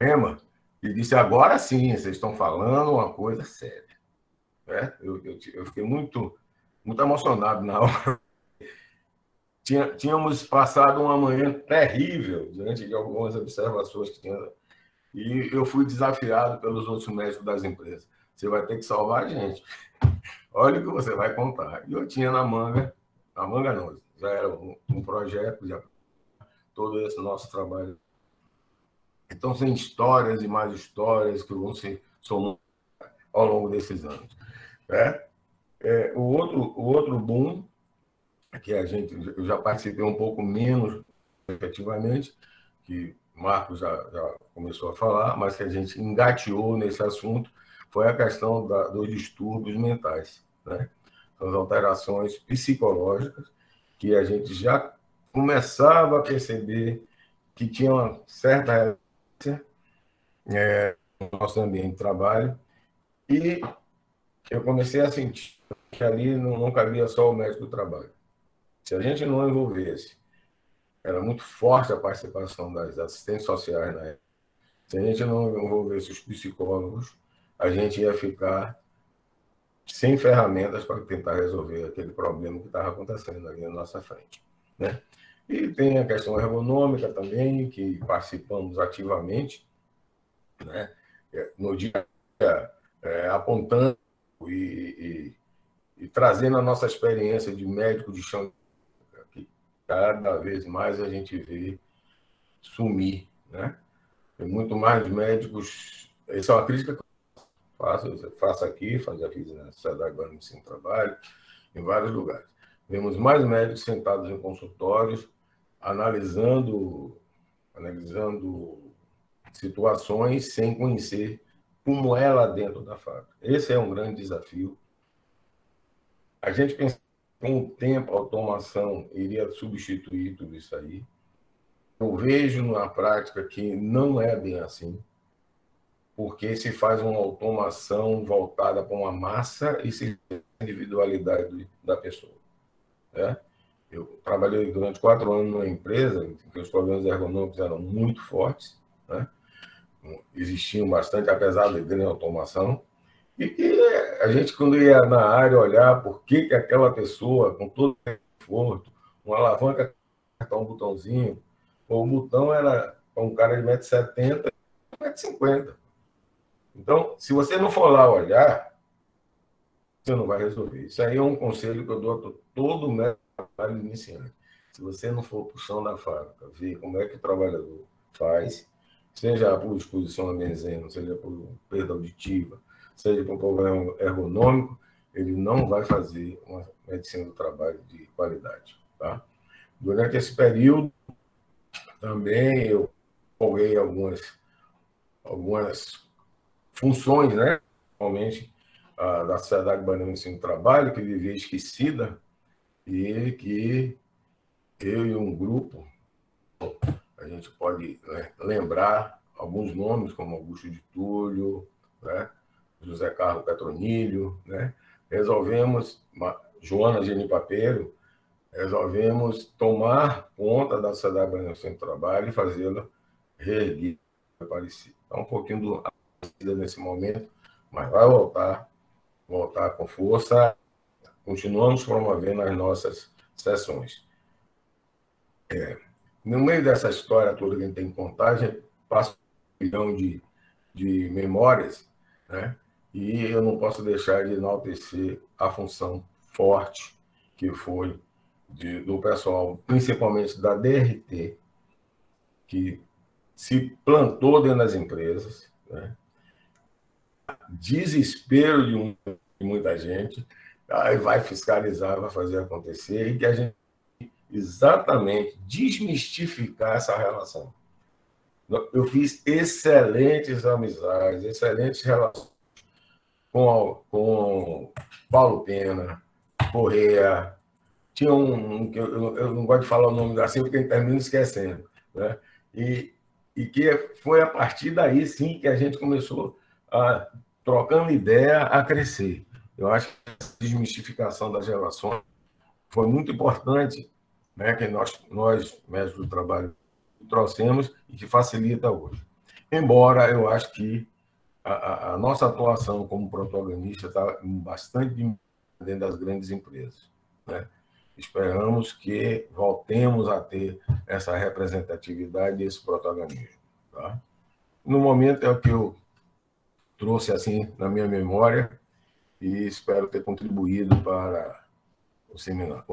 a Emma, e disse: agora sim, vocês estão falando uma coisa séria. Né? Eu, eu, eu fiquei muito, muito emocionado na hora. Tínhamos passado uma manhã terrível diante de algumas observações que tinha e eu fui desafiado pelos outros médicos das empresas. Você vai ter que salvar a gente. Olha o que você vai contar. E eu tinha na manga, na manga não, já era um, um projeto, já todo esse nosso trabalho. Então, são histórias e mais histórias que vão se somando ao longo desses anos. Né? É, o, outro, o outro boom, que a gente, eu já participei um pouco menos, efetivamente, que Marcos já, já começou a falar, mas que a gente engateou nesse assunto, foi a questão da, dos distúrbios mentais, né? As alterações psicológicas que a gente já começava a perceber que tinha uma certa relevância é, no nosso ambiente de trabalho e eu comecei a sentir que ali não, não cabia só o médico do trabalho. Se a gente não envolvesse, era muito forte a participação das assistentes sociais na época. Se a gente não envolvesse os psicólogos, a gente ia ficar sem ferramentas para tentar resolver aquele problema que estava acontecendo ali na nossa frente. Né? E tem a questão ergonômica também, que participamos ativamente, né? no dia é, apontando e, e, e, trazendo a nossa experiência de médico de chão, cada vez mais a gente vê sumir. Né? Tem muito mais médicos. Essa é uma crítica que eu faço, eu faço aqui, faço aqui na Sociedade de Ensino Trabalho, em vários lugares. Vemos mais médicos sentados em consultórios, analisando, analisando situações sem conhecer como é lá dentro da fábrica. Esse é um grande desafio. A gente pensa com o tempo a automação iria substituir tudo isso aí. Eu vejo na prática que não é bem assim, porque se faz uma automação voltada para uma massa e se individualidade da pessoa. Né? Eu trabalhei durante quatro anos numa empresa em que os problemas ergonômicos eram muito fortes, né? existiam bastante, apesar da grande automação, e que a gente, quando ia na área olhar por que, que aquela pessoa, com todo conforto, uma alavanca, um botãozinho, o botão era um cara de 1,70m, 1,50m. Então, se você não for lá olhar, você não vai resolver. Isso aí é um conselho que eu dou a todo trabalho iniciante. Se você não for para o chão da fábrica, ver como é que o trabalhador faz, seja por exposição a benzeno, seja por perda auditiva, seja por problema ergonômico, ele não vai fazer uma medicina do trabalho de qualidade. Tá? Durante esse período, também eu colguei algumas, algumas funções, né? principalmente a, da Sociedade Baiana de Ensino do Trabalho, que vivia esquecida, e que eu e um grupo a gente pode né, lembrar alguns nomes, como Augusto de Túlio, né, José Carlos Petronilho, né, resolvemos, Joana Genipapeiro, resolvemos tomar conta da Sociedade Brasileira Centro Trabalho e fazê-la parecer. Está um pouquinho do nesse momento, mas vai voltar, voltar com força. Continuamos promovendo as nossas sessões. É, no meio dessa história toda que a gente tem que contar, a gente passa um milhão de, de memórias, né? E eu não posso deixar de enaltecer a função forte que foi de, do pessoal, principalmente da DRT, que se plantou dentro das empresas, né? desespero de, um, de muita gente, aí vai fiscalizar, vai fazer acontecer, e que a gente exatamente desmistificar essa relação. Eu fiz excelentes amizades, excelentes relações com, com Paulo Pena, Correia. Tinha um, eu, eu não gosto de falar o nome da porque ele termina esquecendo. Né? E, e que foi a partir daí, sim, que a gente começou a, trocando ideia, a crescer. Eu acho que a desmistificação das relações foi muito importante né, que nós, nós, médicos do trabalho, trouxemos e que facilita hoje. Embora eu acho que a, a nossa atuação como protagonista está bastante dentro das grandes empresas. Né? Esperamos que voltemos a ter essa representatividade e esse protagonismo. Tá? No momento é o que eu trouxe assim na minha memória e espero ter contribuído para o seminário.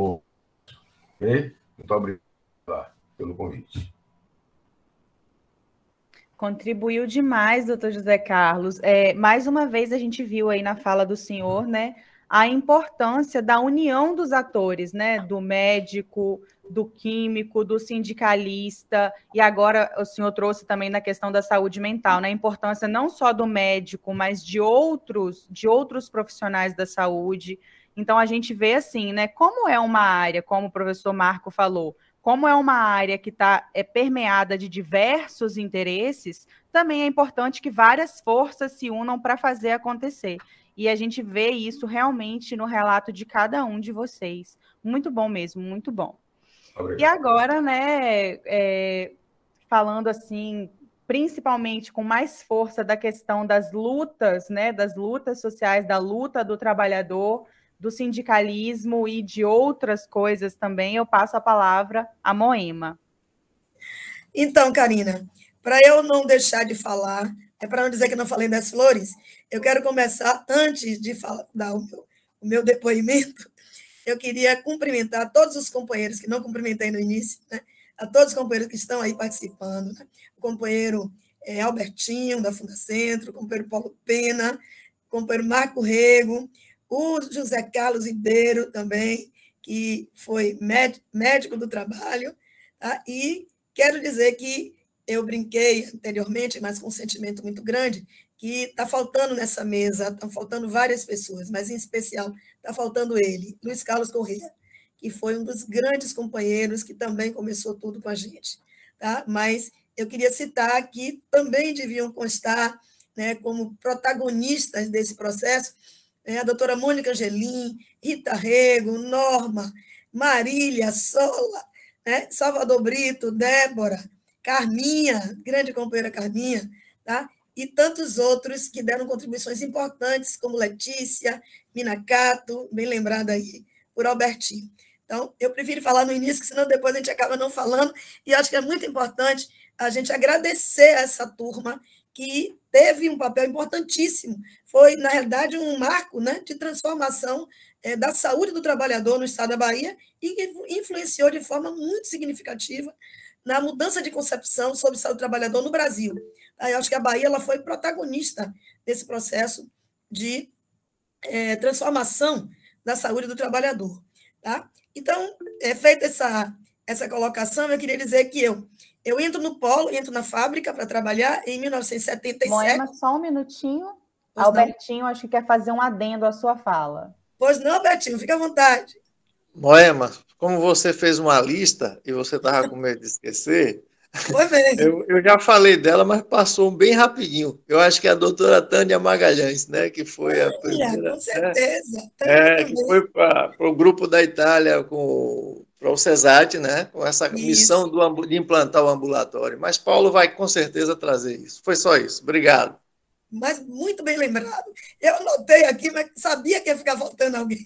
Muito obrigado pelo convite. Contribuiu demais, doutor José Carlos. É, mais uma vez a gente viu aí na fala do senhor, né, a importância da união dos atores, né, do médico, do químico, do sindicalista, e agora o senhor trouxe também na questão da saúde mental, né, a importância não só do médico, mas de outros, de outros profissionais da saúde. Então a gente vê assim, né, como é uma área, como o professor Marco falou, como é uma área que está é, permeada de diversos interesses, também é importante que várias forças se unam para fazer acontecer. E a gente vê isso realmente no relato de cada um de vocês. Muito bom mesmo, muito bom. Obrigado. E agora, né, é, falando assim, principalmente com mais força da questão das lutas, né, das lutas sociais, da luta do trabalhador, do sindicalismo e de outras coisas também, eu passo a palavra a Moema. Então, Karina, para eu não deixar de falar, é para não dizer que não falei das flores, eu quero começar, antes de falar, dar o meu, o meu depoimento, eu queria cumprimentar todos os companheiros que não cumprimentei no início, né? a todos os companheiros que estão aí participando, né? o companheiro é, Albertinho, da Fundacentro, o companheiro Paulo Pena, o companheiro Marco Rego, o José Carlos Ribeiro também, que foi médico do trabalho, tá? e quero dizer que eu brinquei anteriormente, mas com um sentimento muito grande, que está faltando nessa mesa, estão faltando várias pessoas, mas em especial está faltando ele, Luiz Carlos Corrêa, que foi um dos grandes companheiros que também começou tudo com a gente. Tá? Mas eu queria citar que também deviam constar né, como protagonistas desse processo né? a doutora Mônica Angelim, Rita Rego, Norma, Marília, Sola, né? Salvador Brito, Débora, Carminha, grande companheira Carminha, tá? e tantos outros que deram contribuições importantes, como Letícia, Minacato, bem lembrada aí, por Albertinho. Então, eu prefiro falar no início, senão depois a gente acaba não falando, e acho que é muito importante a gente agradecer a essa turma que teve um papel importantíssimo. Foi, na realidade, um marco né, de transformação é, da saúde do trabalhador no estado da Bahia e que influenciou de forma muito significativa na mudança de concepção sobre saúde do trabalhador no Brasil. Eu acho que a Bahia ela foi protagonista desse processo de é, transformação da saúde do trabalhador. Tá? Então, é, feita essa, essa colocação, eu queria dizer que eu eu entro no polo, entro na fábrica para trabalhar em 1977. Moema, só um minutinho. Pois Albertinho, não. acho que quer fazer um adendo à sua fala. Pois não, Albertinho, fica à vontade. Moema, como você fez uma lista e você estava com medo de esquecer, foi mesmo. Eu, eu, já falei dela, mas passou bem rapidinho. Eu acho que é a doutora Tânia Magalhães, né? Que foi a primeira. Com né? certeza. Né? É, que foi para o grupo da Itália com para o CESAT, né? Com essa isso. missão do, de implantar o ambulatório. Mas Paulo vai com certeza trazer isso. Foi só isso. Obrigado. Mas muito bem lembrado. Eu anotei aqui, mas sabia que ia ficar faltando alguém.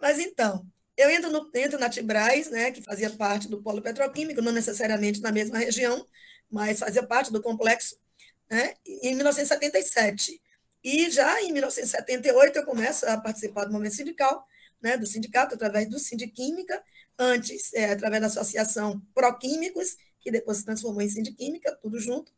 Mas então, eu entro, no, entro na Tibraz, né, que fazia parte do polo petroquímico, não necessariamente na mesma região, mas fazia parte do complexo, né, em 1977. E já em 1978 eu começo a participar do movimento sindical, né, do sindicato, através do Sindiquímica, antes é, através da Associação Proquímicos, que depois se transformou em Sindiquímica, tudo junto.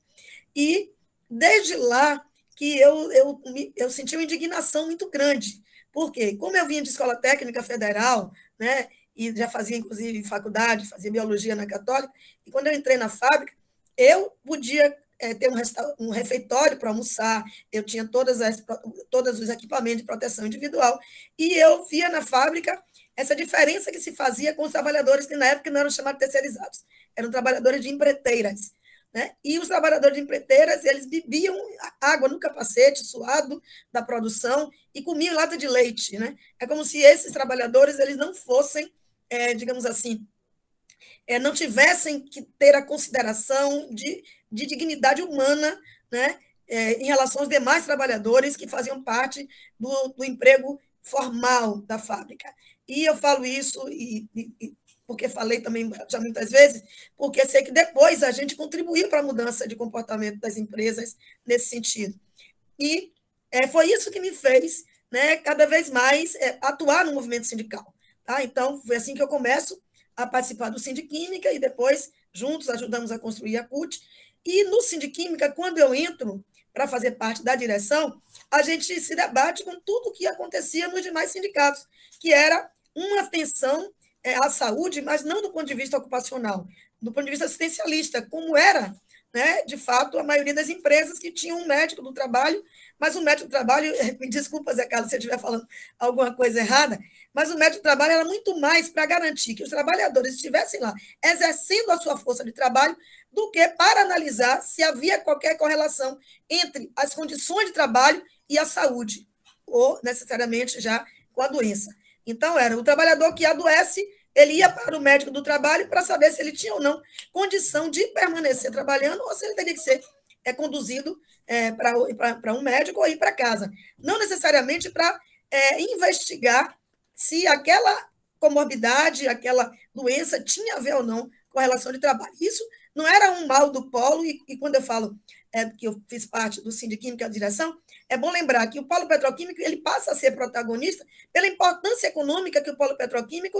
E desde lá que eu, eu, eu senti uma indignação muito grande, porque, como eu vinha de escola técnica federal, né, e já fazia, inclusive, faculdade, fazia biologia na Católica, e quando eu entrei na fábrica, eu podia é, ter um, um refeitório para almoçar, eu tinha todas as, todos os equipamentos de proteção individual, e eu via na fábrica essa diferença que se fazia com os trabalhadores que na época não eram chamados terceirizados, eram trabalhadores de empreiteiras. Né? E os trabalhadores de empreiteiras, eles bebiam água no capacete, suado da produção, e comiam lata de leite. Né? É como se esses trabalhadores eles não fossem, é, digamos assim, é, não tivessem que ter a consideração de, de dignidade humana né? É, em relação aos demais trabalhadores que faziam parte do, do emprego formal da fábrica. E eu falo isso, e, e, porque falei também já muitas vezes, porque sei que depois a gente contribuiu para a mudança de comportamento das empresas nesse sentido. E é, foi isso que me fez né, cada vez mais é, atuar no movimento sindical. Tá? Então, foi assim que eu começo a participar do Sindiquímica e depois, juntos, ajudamos a construir a CUT. E no Sindiquímica, quando eu entro para fazer parte da direção, a gente se debate com tudo o que acontecia nos demais sindicatos, que era uma atenção é, à saúde, mas não do ponto de vista ocupacional, do ponto de vista assistencialista, como era, né, de fato, a maioria das empresas que tinham um médico do trabalho, mas o médico do trabalho, me desculpa, Zé Carlos, se eu estiver falando alguma coisa errada, mas o médico do trabalho era muito mais para garantir que os trabalhadores estivessem lá exercendo a sua força de trabalho do que para analisar se havia qualquer correlação entre as condições de trabalho e a saúde, ou necessariamente já com a doença. Então, era o trabalhador que adoece, ele ia para o médico do trabalho para saber se ele tinha ou não condição de permanecer trabalhando ou se ele teria que ser é, conduzido é, para um médico ou ir para casa. Não necessariamente para é, investigar se aquela comorbidade, aquela doença tinha a ver ou não com a relação de trabalho. Isso não era um mal do polo, e, e quando eu falo é, que eu fiz parte do Sindiquímica, a direção, é bom lembrar que o polo petroquímico ele passa a ser protagonista pela importância econômica que o polo petroquímico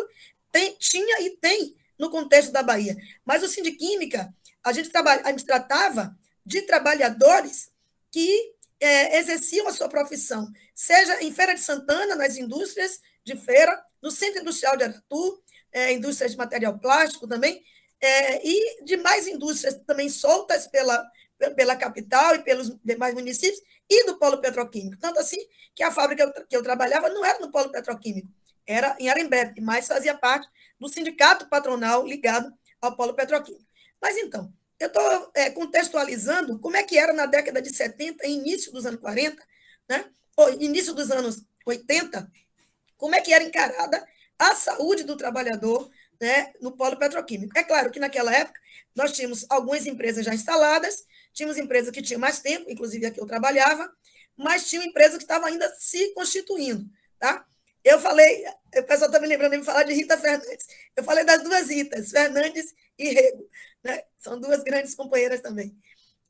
tem, tinha e tem no contexto da Bahia. Mas o Sindiquímica, a gente, trabalha, a gente tratava de trabalhadores que é, exerciam a sua profissão, seja em Feira de Santana, nas indústrias de feira, no Centro Industrial de Aratu, é, indústrias de material plástico também, é, e demais indústrias também soltas pela, pela capital e pelos demais municípios, e do polo petroquímico. Tanto assim que a fábrica que eu trabalhava não era no polo petroquímico, era em Arembebe, mas fazia parte do sindicato patronal ligado ao polo petroquímico. Mas então, eu estou é, contextualizando como é que era na década de 70 e início dos anos 40, né? ou início dos anos 80, como é que era encarada a saúde do trabalhador né, no polo petroquímico. É claro que naquela época nós tínhamos algumas empresas já instaladas, tínhamos empresas que tinham mais tempo, inclusive aqui eu trabalhava, mas tinha empresas que estavam ainda se constituindo. Tá? Eu falei, o pessoal está me lembrando de falar de Rita Fernandes. Eu falei das duas Ritas, Fernandes e Rego. Né? São duas grandes companheiras também.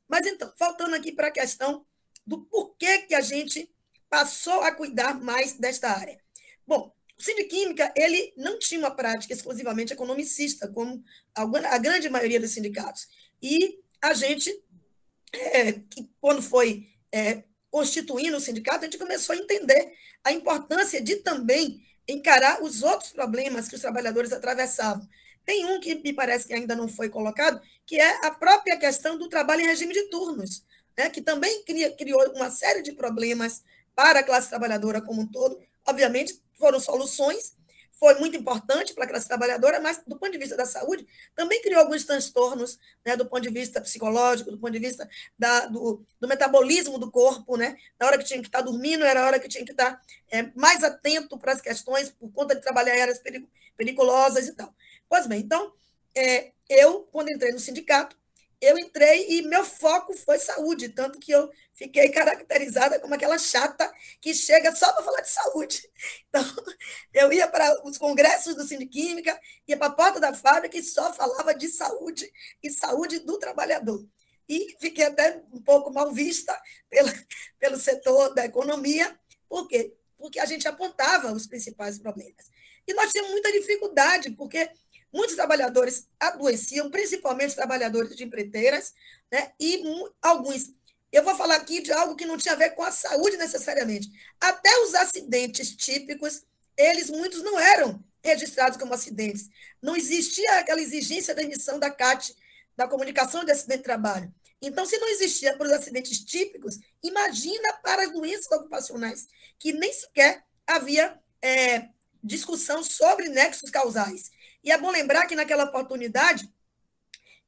Mas então, faltando aqui para a questão do porquê que a gente passou a cuidar mais desta área. Bom, o Sindiquímica, ele não tinha uma prática exclusivamente economicista, como a grande maioria dos sindicatos. E a gente, é, quando foi é, constituindo o sindicato, a gente começou a entender a importância de também encarar os outros problemas que os trabalhadores atravessavam. Tem um que me parece que ainda não foi colocado, que é a própria questão do trabalho em regime de turnos, né, que também criou uma série de problemas para a classe trabalhadora como um todo, obviamente, foram soluções, foi muito importante para a classe trabalhadora, mas do ponto de vista da saúde, também criou alguns transtornos, né, do ponto de vista psicológico, do ponto de vista da, do, do, metabolismo do corpo, né? Na hora que tinha que estar dormindo, era a hora que tinha que estar é, mais atento para as questões, por conta de trabalhar em áreas perigosas e tal. Pois bem, então, é, eu, quando entrei no sindicato, eu entrei e meu foco foi saúde, tanto que eu fiquei caracterizada como aquela chata que chega só para falar de saúde. Então, eu ia para os congressos do Sindiquímica, ia para a porta da fábrica e só falava de saúde e saúde do trabalhador. E fiquei até um pouco mal vista pela, pelo setor da economia. Por quê? Porque a gente apontava os principais problemas. E nós tínhamos muita dificuldade, porque Muitos trabalhadores adoeciam, principalmente trabalhadores de empreiteiras, né? e alguns. Eu vou falar aqui de algo que não tinha a ver com a saúde necessariamente. Até os acidentes típicos, eles muitos não eram registrados como acidentes. Não existia aquela exigência da emissão da CAT, da comunicação de acidente de trabalho. Então, se não existia para os acidentes típicos, imagina para as doenças ocupacionais, que nem sequer havia é, discussão sobre nexos causais. E é bom lembrar que naquela oportunidade,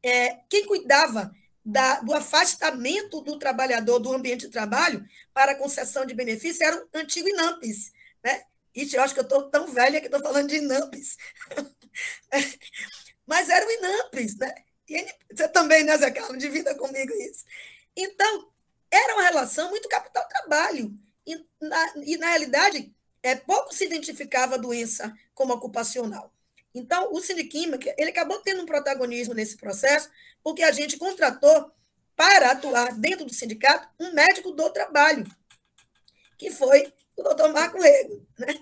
é, quem cuidava da, do afastamento do trabalhador do ambiente de trabalho para concessão de benefícios era o antigo INAMPES. Né? Isso, eu acho que eu estou tão velha que estou falando de INAMPES. Mas era o INAMPES. Né? E você também, né, Zé Carlos? Divida comigo isso. Então, era uma relação muito capital-trabalho. E na, e, na realidade, é, pouco se identificava a doença como ocupacional. Então, o Sindiquímica, ele acabou tendo um protagonismo nesse processo, porque a gente contratou para atuar dentro do sindicato um médico do trabalho, que foi o doutor Marco Rego, né?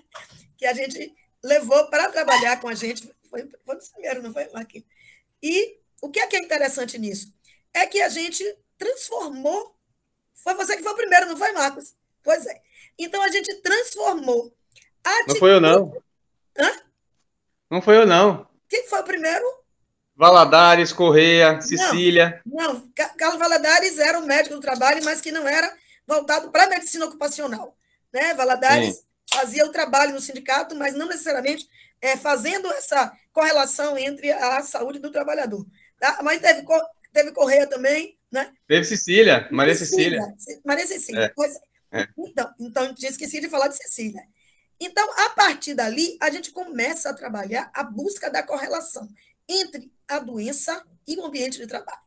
que a gente levou para trabalhar com a gente, foi, foi o primeiro, não foi, Marquinhos? E o que é que é interessante nisso? é que a gente transformou. Foi você que foi o primeiro, não foi, Marcos? Pois é. Então a gente transformou. Atitude... Não foi eu, não. Hã? Não foi eu, não. Quem foi o primeiro? Valadares, Correia, Cecília. Não, não, Carlos Valadares era um médico do trabalho, mas que não era voltado para a medicina ocupacional. Né? Valadares Sim. fazia o trabalho no sindicato, mas não necessariamente é, fazendo essa correlação entre a saúde do trabalhador. Tá? Mas teve, teve Correia também, né? Teve Cecília, Maria Cecília. Cecília. Maria Cecília, é. pois é. é. Então, então, tinha esquecido de falar de Cecília. Então, a partir dali, a gente começa a trabalhar a busca da correlação entre a doença e o ambiente de trabalho.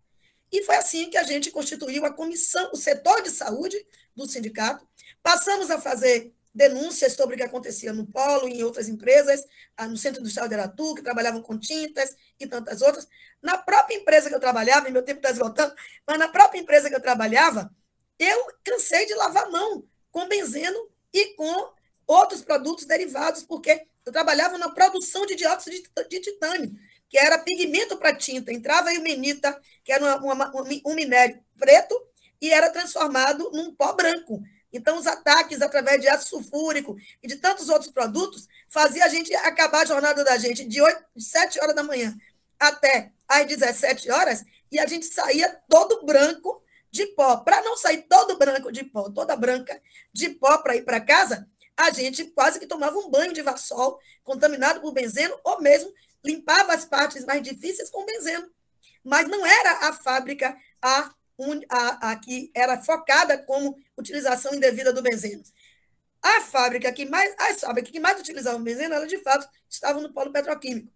E foi assim que a gente constituiu a comissão, o setor de saúde do sindicato. Passamos a fazer denúncias sobre o que acontecia no Polo e em outras empresas, ah, no Centro Industrial de Aratu, que trabalhavam com tintas e tantas outras. Na própria empresa que eu trabalhava, e meu tempo está esgotando, mas na própria empresa que eu trabalhava, eu cansei de lavar mão com benzeno e com outros produtos derivados, porque eu trabalhava na produção de dióxido de titânio que era pigmento para tinta. Entrava menita, que era uma, uma, um minério preto, e era transformado num pó branco. Então, os ataques através de ácido sulfúrico e de tantos outros produtos fazia a gente acabar a jornada da gente de, 8, de 7 horas da manhã até às 17 horas, e a gente saía todo branco de pó. Para não sair todo branco de pó, toda branca de pó para ir para casa, a gente quase que tomava um banho de vassol contaminado por benzeno ou mesmo limpava as partes mais difíceis com benzeno. Mas não era a fábrica a, a, a que era focada como utilização indevida do benzeno. A fábrica que mais, as fábricas que mais utilizavam benzeno, de fato estavam no polo petroquímico.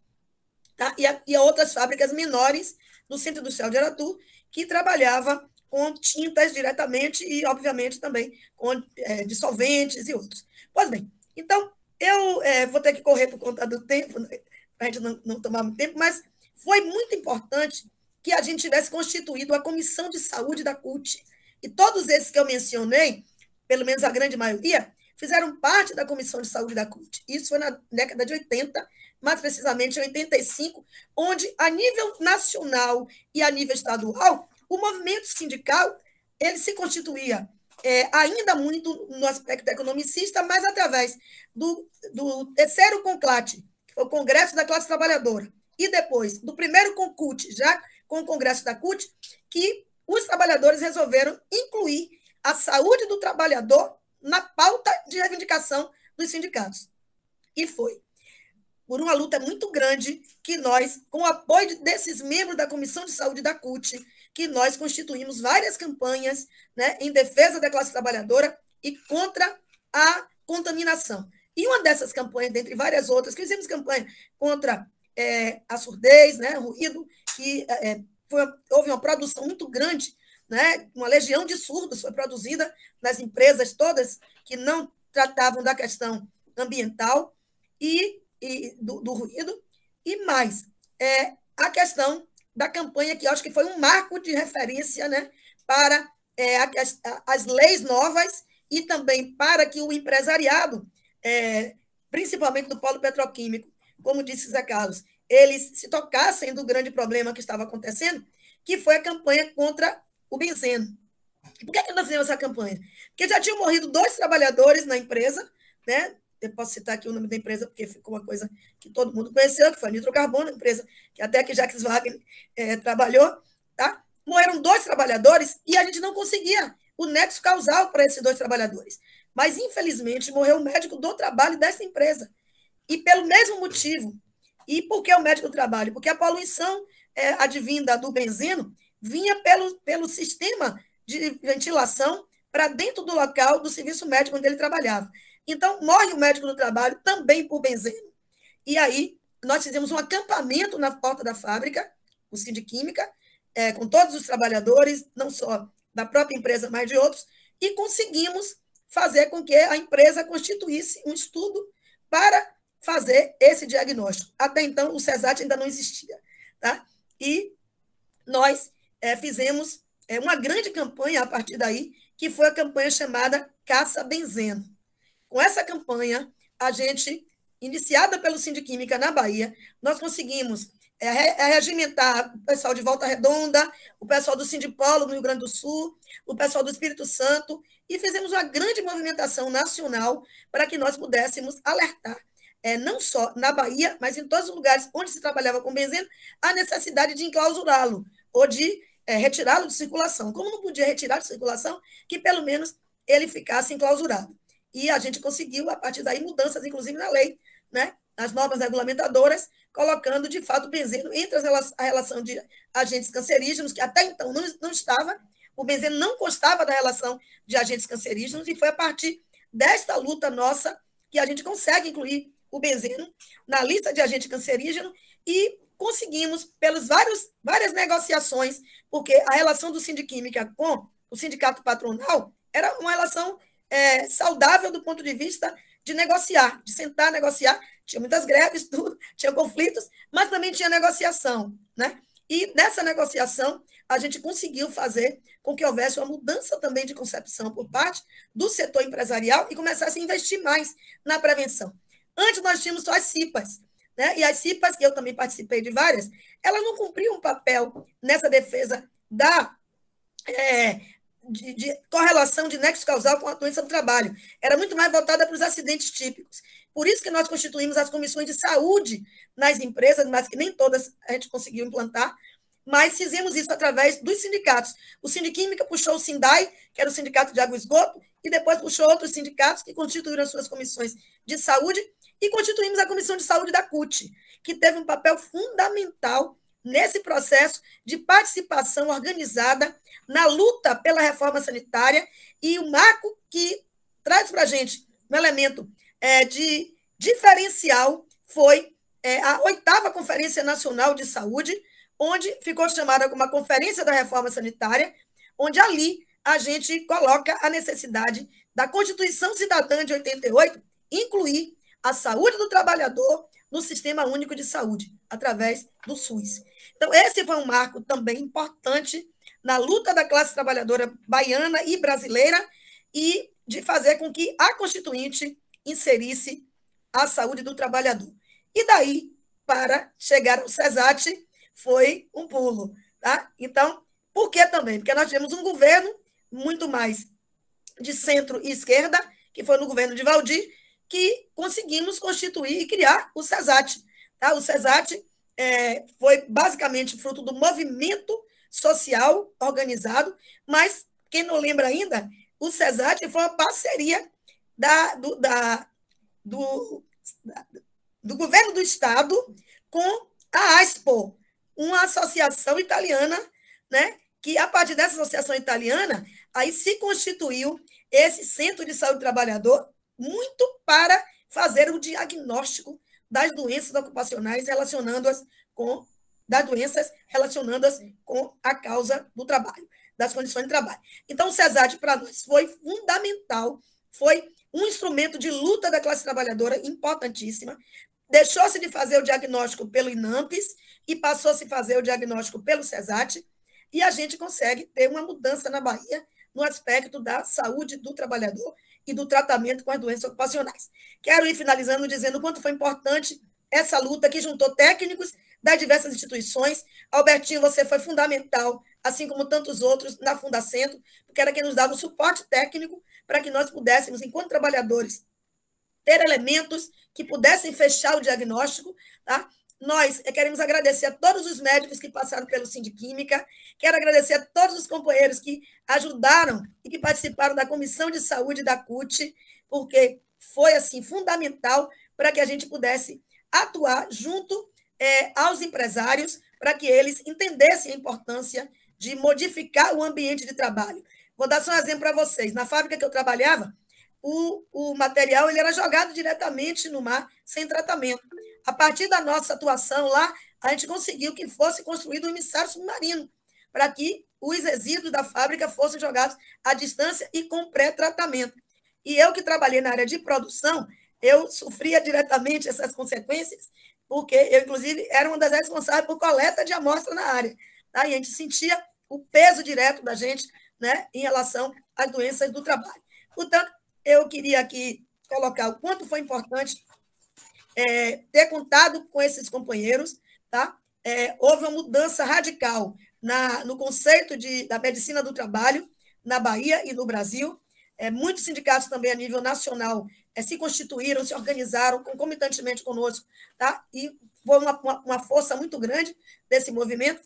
Tá? E, a, e outras fábricas menores no centro industrial de Aratu, que trabalhava com tintas diretamente e, obviamente, também com é, dissolventes e outros. Pois bem, então, eu é, vou ter que correr por conta do tempo, né? para a gente não, não tomar muito tempo, mas foi muito importante que a gente tivesse constituído a Comissão de Saúde da CUT. E todos esses que eu mencionei, pelo menos a grande maioria, fizeram parte da Comissão de Saúde da CUT. Isso foi na década de 80, mais precisamente em 85, onde, a nível nacional e a nível estadual, o movimento sindical ele se constituía é, ainda muito no aspecto economicista, mas através do, do terceiro conclate o Congresso da Classe Trabalhadora, e depois do primeiro CONCUT, já com o Congresso da CUT, que os trabalhadores resolveram incluir a saúde do trabalhador na pauta de reivindicação dos sindicatos. E foi por uma luta muito grande que nós, com o apoio desses membros da Comissão de Saúde da CUT, que nós constituímos várias campanhas né, em defesa da classe trabalhadora e contra a contaminação. E uma dessas campanhas, dentre várias outras, que fizemos campanha contra é, a surdez, né, ruído, que é, foi, houve uma produção muito grande, né, uma legião de surdos foi produzida nas empresas todas que não tratavam da questão ambiental e, e do, do, ruído, e mais, é, a questão da campanha, que acho que foi um marco de referência né, para é, a, as leis novas e também para que o empresariado é, principalmente do polo petroquímico, como disse Zé Carlos, eles se tocassem do grande problema que estava acontecendo, que foi a campanha contra o benzeno. Por que, é que nós fizemos essa campanha? Porque já tinham morrido dois trabalhadores na empresa, né? Eu posso citar aqui o nome da empresa, porque ficou uma coisa que todo mundo conheceu, que foi a Nitrocarbono, empresa que até que Jacques Wagner é, trabalhou, tá? Morreram dois trabalhadores e a gente não conseguia o nexo causal para esses dois trabalhadores. Mas, infelizmente, morreu o médico do trabalho dessa empresa. E pelo mesmo motivo. E por que o médico do trabalho? Porque a poluição é, advinda do benzeno vinha pelo, pelo sistema de ventilação para dentro do local do serviço médico onde ele trabalhava. Então, morre o médico do trabalho também por benzeno. E aí, nós fizemos um acampamento na porta da fábrica, o Sindiquímica, é, com todos os trabalhadores, não só da própria empresa, mas de outros, e conseguimos fazer com que a empresa constituísse um estudo para fazer esse diagnóstico. Até então, o CESAT ainda não existia. Tá? E nós é, fizemos é, uma grande campanha a partir daí, que foi a campanha chamada Caça Benzeno. Com essa campanha, a gente, iniciada pelo Sindiquímica na Bahia, nós conseguimos é, é regimentar o pessoal de Volta Redonda, o pessoal do Sindipolo no Rio Grande do Sul, o pessoal do Espírito Santo, e fizemos uma grande movimentação nacional para que nós pudéssemos alertar, é, não só na Bahia, mas em todos os lugares onde se trabalhava com benzeno, a necessidade de enclausurá-lo ou de é, retirá-lo de circulação. Como não podia retirar de circulação, que pelo menos ele ficasse enclausurado. E a gente conseguiu, a partir daí, mudanças, inclusive na lei, né, nas normas regulamentadoras, colocando, de fato, o benzeno entre as, a relação de agentes cancerígenos, que até então não, não estava, o benzeno não constava da relação de agentes cancerígenos, e foi a partir desta luta nossa que a gente consegue incluir o benzeno na lista de agente cancerígeno e conseguimos, pelas vários, várias negociações, porque a relação do Sindiquímica com o sindicato patronal era uma relação é, saudável do ponto de vista de negociar, de sentar, negociar. Tinha muitas greves, tudo, tinha conflitos, mas também tinha negociação. Né? E nessa negociação, a gente conseguiu fazer com que houvesse uma mudança também de concepção por parte do setor empresarial e começasse a investir mais na prevenção. Antes nós tínhamos só as CIPAs, né? E as CIPAs, que eu também participei de várias, elas não cumpriam um papel nessa defesa da é, de, de, correlação de nexo causal com a doença do trabalho. Era muito mais voltada para os acidentes típicos. Por isso que nós constituímos as comissões de saúde nas empresas, mas que nem todas a gente conseguiu implantar, mas fizemos isso através dos sindicatos. O Sindiquímica puxou o SINDAI, que era o Sindicato de Água e Esgoto, e depois puxou outros sindicatos que constituíram as suas comissões de saúde, e constituímos a Comissão de Saúde da CUT, que teve um papel fundamental nesse processo de participação organizada na luta pela reforma sanitária e o marco que traz para a gente um elemento é, de diferencial foi é, a oitava Conferência Nacional de Saúde, onde ficou chamada como a Conferência da Reforma Sanitária, onde ali a gente coloca a necessidade da Constituição Cidadã de 88 incluir a saúde do trabalhador no Sistema Único de Saúde, através do SUS. Então, esse foi um marco também importante na luta da classe trabalhadora baiana e brasileira e de fazer com que a Constituinte inserisse a saúde do trabalhador. E daí, para chegar ao CESAT, foi um pulo. Tá? Então, por que também? Porque nós tivemos um governo muito mais de centro e esquerda, que foi no governo de Valdir, que conseguimos constituir e criar o CESAT. Tá? O CESAT é, foi basicamente fruto do movimento social organizado, mas quem não lembra ainda, o CESAT foi uma parceria da, do, da, do, do governo do Estado com a ASPO, uma associação italiana, né, que a partir dessa associação italiana, aí se constituiu esse Centro de Saúde do Trabalhador, muito para fazer o diagnóstico das doenças ocupacionais, relacionando-as com das doenças relacionadas com a causa do trabalho, das condições de trabalho. Então, o CESAD, para nós, foi fundamental, foi um instrumento de luta da classe trabalhadora importantíssima. Deixou-se de fazer o diagnóstico pelo INAMPES e passou-se a fazer o diagnóstico pelo CESAT, e a gente consegue ter uma mudança na Bahia no aspecto da saúde do trabalhador e do tratamento com as doenças ocupacionais. Quero ir finalizando dizendo o quanto foi importante essa luta que juntou técnicos das diversas instituições. Albertinho, você foi fundamental, assim como tantos outros, na Fundacentro, porque era quem nos dava o suporte técnico para que nós pudéssemos, enquanto trabalhadores, ter elementos que pudessem fechar o diagnóstico, tá? Nós queremos agradecer a todos os médicos que passaram pelo Sindiquímica, quero agradecer a todos os companheiros que ajudaram e que participaram da Comissão de Saúde da CUT, porque foi assim fundamental para que a gente pudesse atuar junto é, aos empresários para que eles entendessem a importância de modificar o ambiente de trabalho. Vou dar só um exemplo para vocês. Na fábrica que eu trabalhava, o, o material ele era jogado diretamente no mar, sem tratamento. A partir da nossa atuação lá, a gente conseguiu que fosse construído um emissário submarino, para que os resíduos da fábrica fossem jogados à distância e com pré-tratamento. E eu que trabalhei na área de produção, eu sofria diretamente essas consequências, porque eu, inclusive, era uma das responsáveis por coleta de amostra na área. Tá? E a gente sentia o peso direto da gente né, em relação às doenças do trabalho. Portanto, eu queria aqui colocar o quanto foi importante é, ter contado com esses companheiros, tá? é, houve uma mudança radical na, no conceito de, da medicina do trabalho na Bahia e no Brasil. É, muitos sindicatos também a nível nacional é, se constituíram, se organizaram concomitantemente conosco, tá? e foi uma, uma, uma força muito grande desse movimento.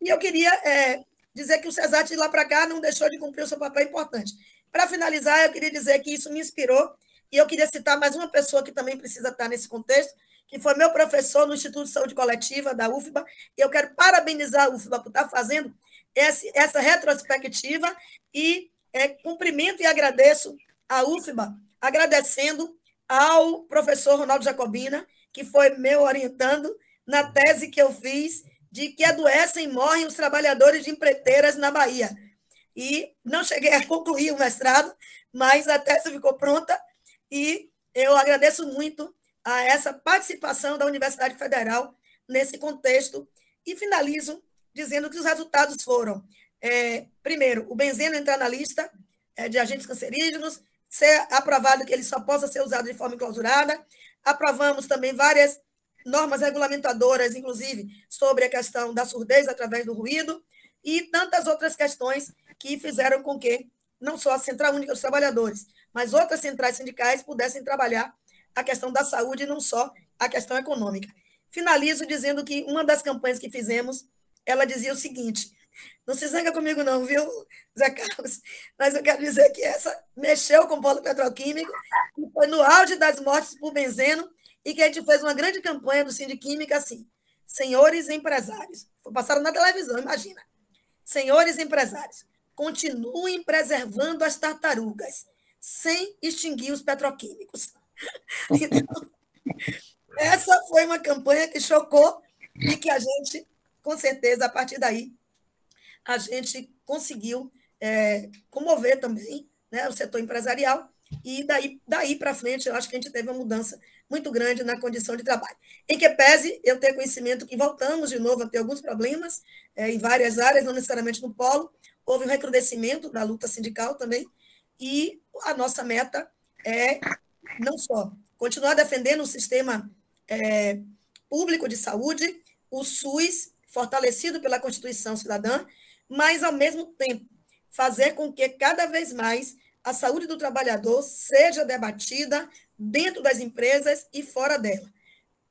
E eu queria é, dizer que o CESAT de lá para cá não deixou de cumprir o seu papel importante. Para finalizar, eu queria dizer que isso me inspirou e eu queria citar mais uma pessoa que também precisa estar nesse contexto, que foi meu professor no Instituto de Saúde Coletiva da UFBA. E eu quero parabenizar a UFBA por estar fazendo esse, essa retrospectiva e é, cumprimento e agradeço a UFBA, agradecendo ao professor Ronaldo Jacobina, que foi meu orientando na tese que eu fiz de que adoecem e morrem os trabalhadores de empreiteiras na Bahia. E não cheguei a concluir o mestrado, mas a tese ficou pronta e eu agradeço muito a essa participação da Universidade Federal nesse contexto e finalizo dizendo que os resultados foram, é, primeiro, o benzeno entrar na lista é, de agentes cancerígenos, ser aprovado que ele só possa ser usado de forma enclausurada, aprovamos também várias normas regulamentadoras, inclusive sobre a questão da surdez através do ruído, e tantas outras questões que fizeram com que não só a Central Única dos Trabalhadores, mas outras centrais sindicais pudessem trabalhar a questão da saúde e não só a questão econômica. Finalizo dizendo que uma das campanhas que fizemos, ela dizia o seguinte: não se zanga comigo, não, viu, Zé Carlos? Mas eu quero dizer que essa mexeu com o polo petroquímico, foi no auge das mortes por benzeno, e que a gente fez uma grande campanha do Sindiquímica assim: senhores empresários, passado na televisão, imagina. Senhores empresários, continuem preservando as tartarugas, sem extinguir os petroquímicos. Então, essa foi uma campanha que chocou e que a gente, com certeza, a partir daí, a gente conseguiu é, comover também né, o setor empresarial e daí, daí para frente eu acho que a gente teve uma mudança muito grande na condição de trabalho. Em que pese eu ter conhecimento que voltamos de novo a ter alguns problemas é, em várias áreas, não necessariamente no polo, houve um recrudescimento da luta sindical também, e a nossa meta é não só continuar defendendo o sistema é, público de saúde, o SUS, fortalecido pela Constituição Cidadã, mas, ao mesmo tempo, fazer com que cada vez mais a saúde do trabalhador seja debatida dentro das empresas e fora dela.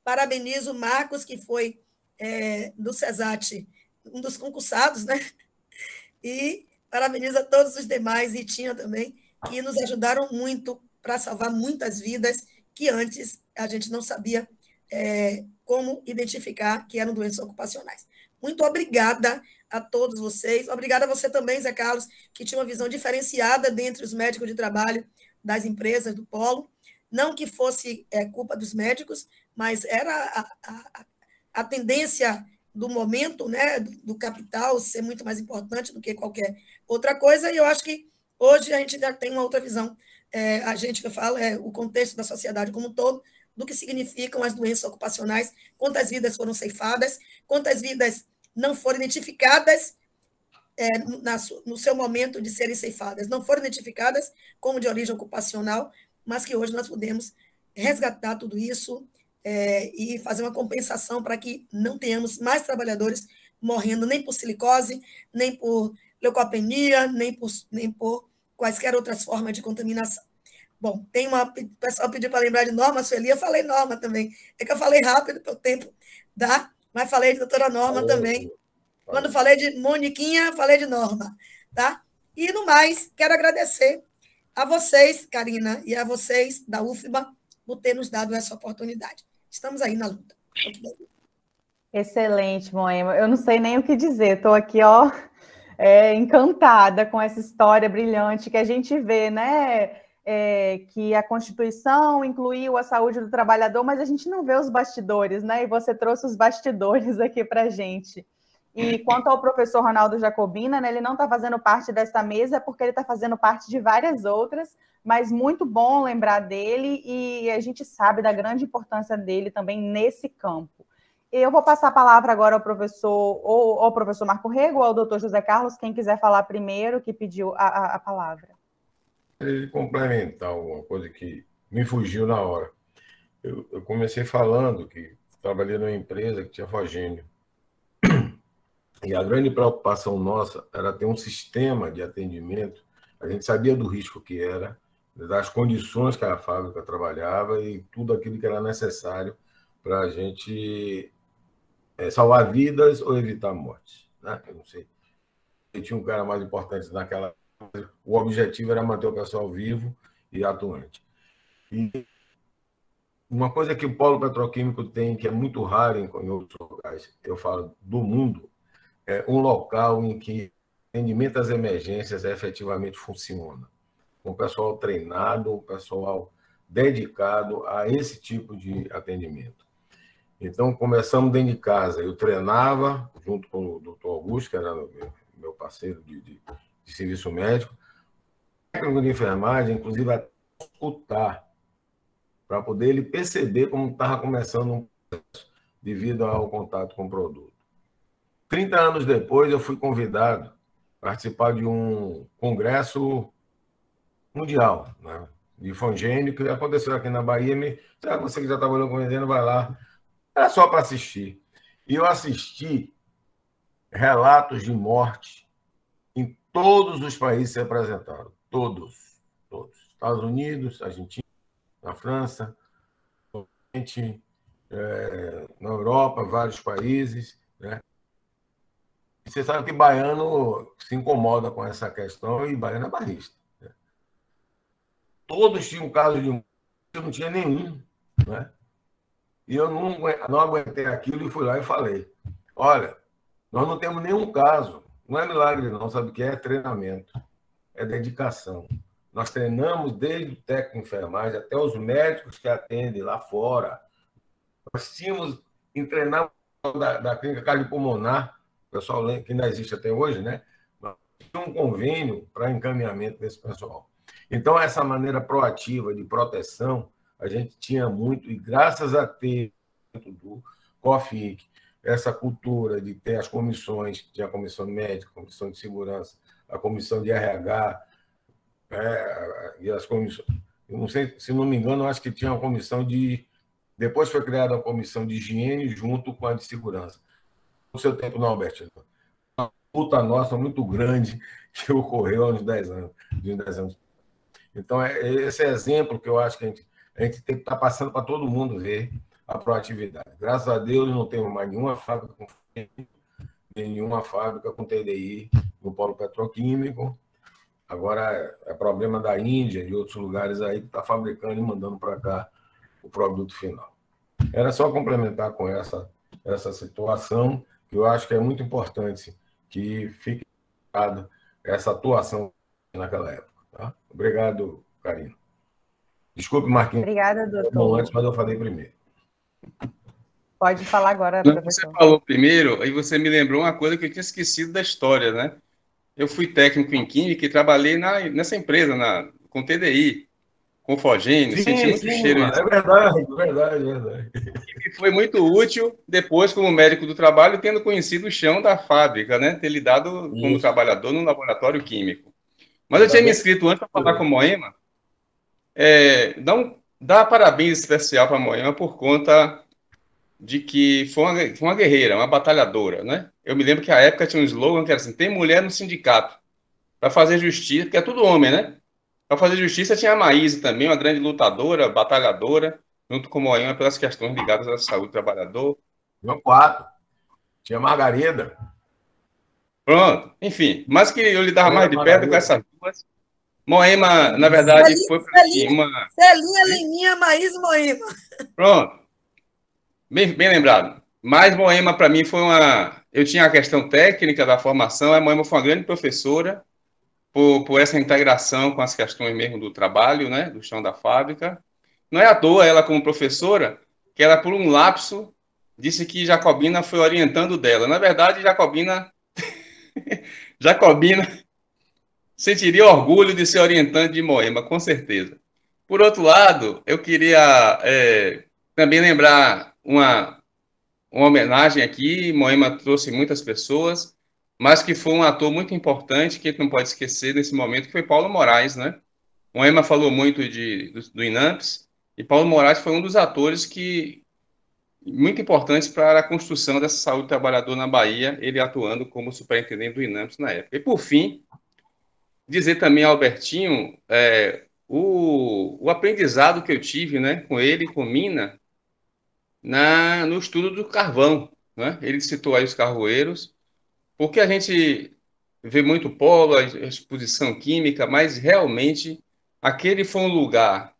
Parabenizo o Marcos, que foi é, do CESAT, um dos concursados, né? E parabenizo a todos os demais, e tinha também, que nos ajudaram muito para salvar muitas vidas que antes a gente não sabia é, como identificar que eram doenças ocupacionais. Muito obrigada a todos vocês. Obrigada a você também, Zé Carlos, que tinha uma visão diferenciada dentre os médicos de trabalho das empresas do Polo. Não que fosse é, culpa dos médicos, mas era a, a, a tendência do momento, né, do, do, capital ser muito mais importante do que qualquer outra coisa. E eu acho que hoje a gente já tem uma outra visão. É, a gente que eu falo é o contexto da sociedade como um todo, do que significam as doenças ocupacionais, quantas vidas foram ceifadas, quantas vidas não foram identificadas é, na, no seu momento de serem ceifadas, não foram identificadas como de origem ocupacional, mas que hoje nós podemos resgatar tudo isso é, e fazer uma compensação para que não tenhamos mais trabalhadores morrendo nem por silicose, nem por leucopenia, nem por, nem por quaisquer outras formas de contaminação. Bom, tem uma. O pessoal pediu para lembrar de Norma, Sueli, eu falei Norma também. É que eu falei rápido pelo tempo da mas falei de doutora Norma também. Quando falei de Moniquinha, falei de Norma, tá? E no mais, quero agradecer a vocês, Karina, e a vocês da UFBA por ter nos dado essa oportunidade. Estamos aí na luta. Excelente, Moema. Eu não sei nem o que dizer. Estou aqui, ó, é, encantada com essa história brilhante que a gente vê, né? É, que a Constituição incluiu a saúde do trabalhador, mas a gente não vê os bastidores, né? E você trouxe os bastidores aqui para a gente. E quanto ao professor Ronaldo Jacobina, né, ele não está fazendo parte dessa mesa porque ele está fazendo parte de várias outras, mas muito bom lembrar dele e a gente sabe da grande importância dele também nesse campo. Eu vou passar a palavra agora ao professor, ou ao professor Marco Rego, ou ao doutor José Carlos, quem quiser falar primeiro, que pediu a, a, a palavra ele complementar alguma coisa que me fugiu na hora. Eu, eu comecei falando que trabalhei numa empresa que tinha fogênio. E a grande preocupação nossa era ter um sistema de atendimento. A gente sabia do risco que era, das condições que a fábrica trabalhava e tudo aquilo que era necessário para a gente é, salvar vidas ou evitar mortes. Né? Eu não sei. E tinha um cara mais importante naquela. O objetivo era manter o pessoal vivo e atuante. E uma coisa que o polo petroquímico tem, que é muito raro em, em outros locais, eu falo do mundo, é um local em que o atendimento às emergências efetivamente funciona. Um pessoal treinado, um pessoal dedicado a esse tipo de atendimento. Então, começamos dentro de casa. Eu treinava, junto com o doutor Augusto, que era meu parceiro de, de, de serviço médico, técnico de enfermagem, inclusive, a escutar, para poder ele perceber como estava começando um processo devido ao contato com o produto. 30 anos depois, eu fui convidado a participar de um congresso mundial né, de fongênio que aconteceu aqui na Bahia. Me, ah, você que já trabalhou com vendendo, vai lá era só para assistir. E eu assisti relatos de morte todos os países se apresentaram. Todos. Todos. Estados Unidos, Argentina, na França, é, na Europa, vários países. Né? E você sabe que baiano se incomoda com essa questão e baiano é barrista. Né? Todos tinham caso de morte, eu não tinha nenhum. Né? E eu não, não aguentei aquilo e fui lá e falei: olha, nós não temos nenhum caso. Não é milagre, não. Sabe o que é? é treinamento. É dedicação. Nós treinamos desde o técnico de enfermagem até os médicos que atendem lá fora. Nós tínhamos em treinar da, da clínica cardiopulmonar, pessoal que ainda existe até hoje, né? Um convênio para encaminhamento desse pessoal. Então, essa maneira proativa de proteção a gente tinha muito, e graças a ter do COFIC, essa cultura de ter as comissões, tinha a comissão médica, a comissão de segurança, a comissão de RH, é, e as comissões. Eu não sei, se não me engano, acho que tinha uma comissão de. Depois foi criada a comissão de higiene junto com a de segurança. No seu tempo, não, Alberto. Uma puta nossa muito grande que ocorreu há uns 10 anos. Uns 10 anos. Então, é, esse é exemplo que eu acho que a gente a gente tem que estar tá passando para todo mundo ver a proatividade. Graças a Deus, não temos mais nenhuma fábrica com nenhuma fábrica com TDI no polo petroquímico. Agora é problema da Índia, de outros lugares aí que está fabricando e mandando para cá o produto final. Era só complementar com essa, essa situação, que eu acho que é muito importante que fique essa atuação naquela época. Tá? Obrigado, Karina. Desculpe, Marquinhos. Obrigada, doutor. Antes, mas eu falei primeiro. Pode falar agora, Não. Você falou primeiro, e você me lembrou uma coisa que eu tinha esquecido da história, né? Eu fui técnico em Química e trabalhei na, nessa empresa, na, com TDI, com Fogênio, sim, senti muito sim, cheiro. É verdade, é verdade, é verdade. E foi muito útil depois, como médico do trabalho, tendo conhecido o chão da fábrica, né? Ter lidado Isso. como trabalhador no laboratório químico. Mas eu tinha me inscrito antes para falar com o Moema, é, dá, um, dá parabéns especial para a Moema por conta de que foi uma, foi uma guerreira, uma batalhadora, né? Eu me lembro que a época tinha um slogan que era assim, tem mulher no sindicato para fazer justiça, que é tudo homem, né? Para fazer justiça tinha a Maísa também, uma grande lutadora, batalhadora, junto com Moema pelas questões ligadas à saúde do trabalhador. Tinha quatro. Tinha Margarida. Pronto, enfim, mas que eu lidava mais de perto com essas duas. Moema, na verdade, Celinha, foi para mim uma. Celinha, Leninha, Maís Moema. Pronto. Bem, bem lembrado. Mas Moema, para mim, foi uma. Eu tinha a questão técnica da formação, a Moema foi uma grande professora por, por essa integração com as questões mesmo do trabalho, né, do chão da fábrica. Não é à toa ela, como professora, que ela, por um lapso, disse que Jacobina foi orientando dela. Na verdade, Jacobina. Jacobina sentiria orgulho de ser orientante de Moema, com certeza. Por outro lado, eu queria é, também lembrar uma, uma homenagem aqui. Moema trouxe muitas pessoas, mas que foi um ator muito importante que a gente não pode esquecer nesse momento, que foi Paulo Moraes, né? Moema falou muito de, do, do INAMPS, e Paulo Moraes foi um dos atores que muito importantes para a construção dessa saúde do trabalhador na Bahia, ele atuando como superintendente do INAMPS na época. E, por fim, dizer também ao Albertinho é, o, o aprendizado que eu tive né, com ele, com Mina, na, no estudo do carvão. Né? Ele citou aí os carvoeiros, porque a gente vê muito polo, a exposição química, mas realmente aquele foi um lugar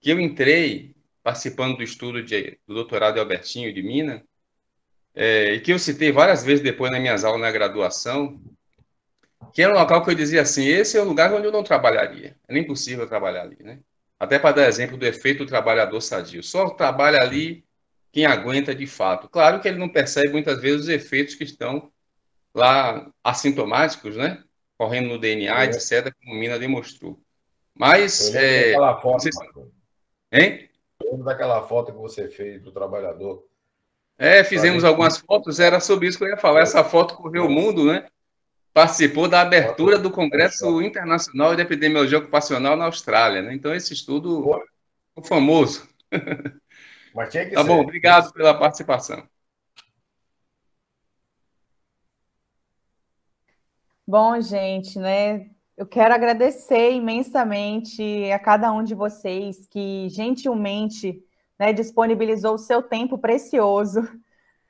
que eu entrei participando do estudo de, do doutorado de Albertinho de Mina, é, e que eu citei várias vezes depois nas minhas aulas na graduação, que era um local que eu dizia assim, esse é o lugar onde eu não trabalharia, é nem possível trabalhar ali, né? Até para dar exemplo do efeito do trabalhador sadio, só trabalha ali quem aguenta de fato. Claro que ele não percebe muitas vezes os efeitos que estão lá assintomáticos, né? Correndo no DNA, é. etc., como Mina demonstrou. Mas. É, aquela foto, vocês... Hein? Eu daquela foto que você fez do trabalhador. É, fizemos algumas fotos, era sobre isso que eu ia falar. Essa foto correu o mundo, né? Participou da abertura do Congresso Internacional de Epidemiologia Ocupacional na Austrália, né? Então, esse estudo foi famoso. Mas tinha que tá ser. bom, obrigado pela participação. Bom, gente, né? Eu quero agradecer imensamente a cada um de vocês que gentilmente né, disponibilizou o seu tempo precioso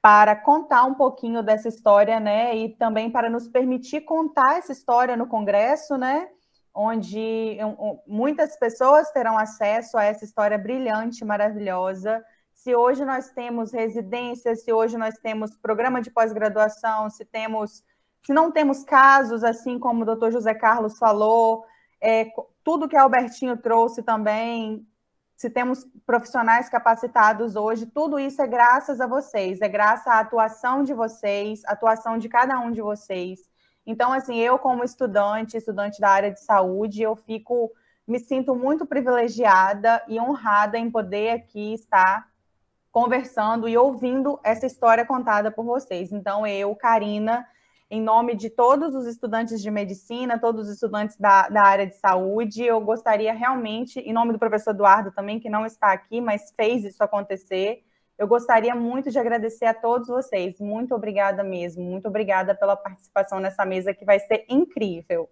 para contar um pouquinho dessa história, né? E também para nos permitir contar essa história no Congresso, né? Onde muitas pessoas terão acesso a essa história brilhante, maravilhosa se hoje nós temos residência, se hoje nós temos programa de pós-graduação, se temos, se não temos casos, assim como o doutor José Carlos falou, é, tudo que Albertinho trouxe também, se temos profissionais capacitados hoje, tudo isso é graças a vocês, é graças à atuação de vocês, atuação de cada um de vocês. Então, assim, eu como estudante, estudante da área de saúde, eu fico, me sinto muito privilegiada e honrada em poder aqui estar conversando e ouvindo essa história contada por vocês. Então, eu, Karina, em nome de todos os estudantes de medicina, todos os estudantes da, da área de saúde, eu gostaria realmente, em nome do professor Eduardo também, que não está aqui, mas fez isso acontecer, eu gostaria muito de agradecer a todos vocês. Muito obrigada mesmo. Muito obrigada pela participação nessa mesa que vai ser incrível.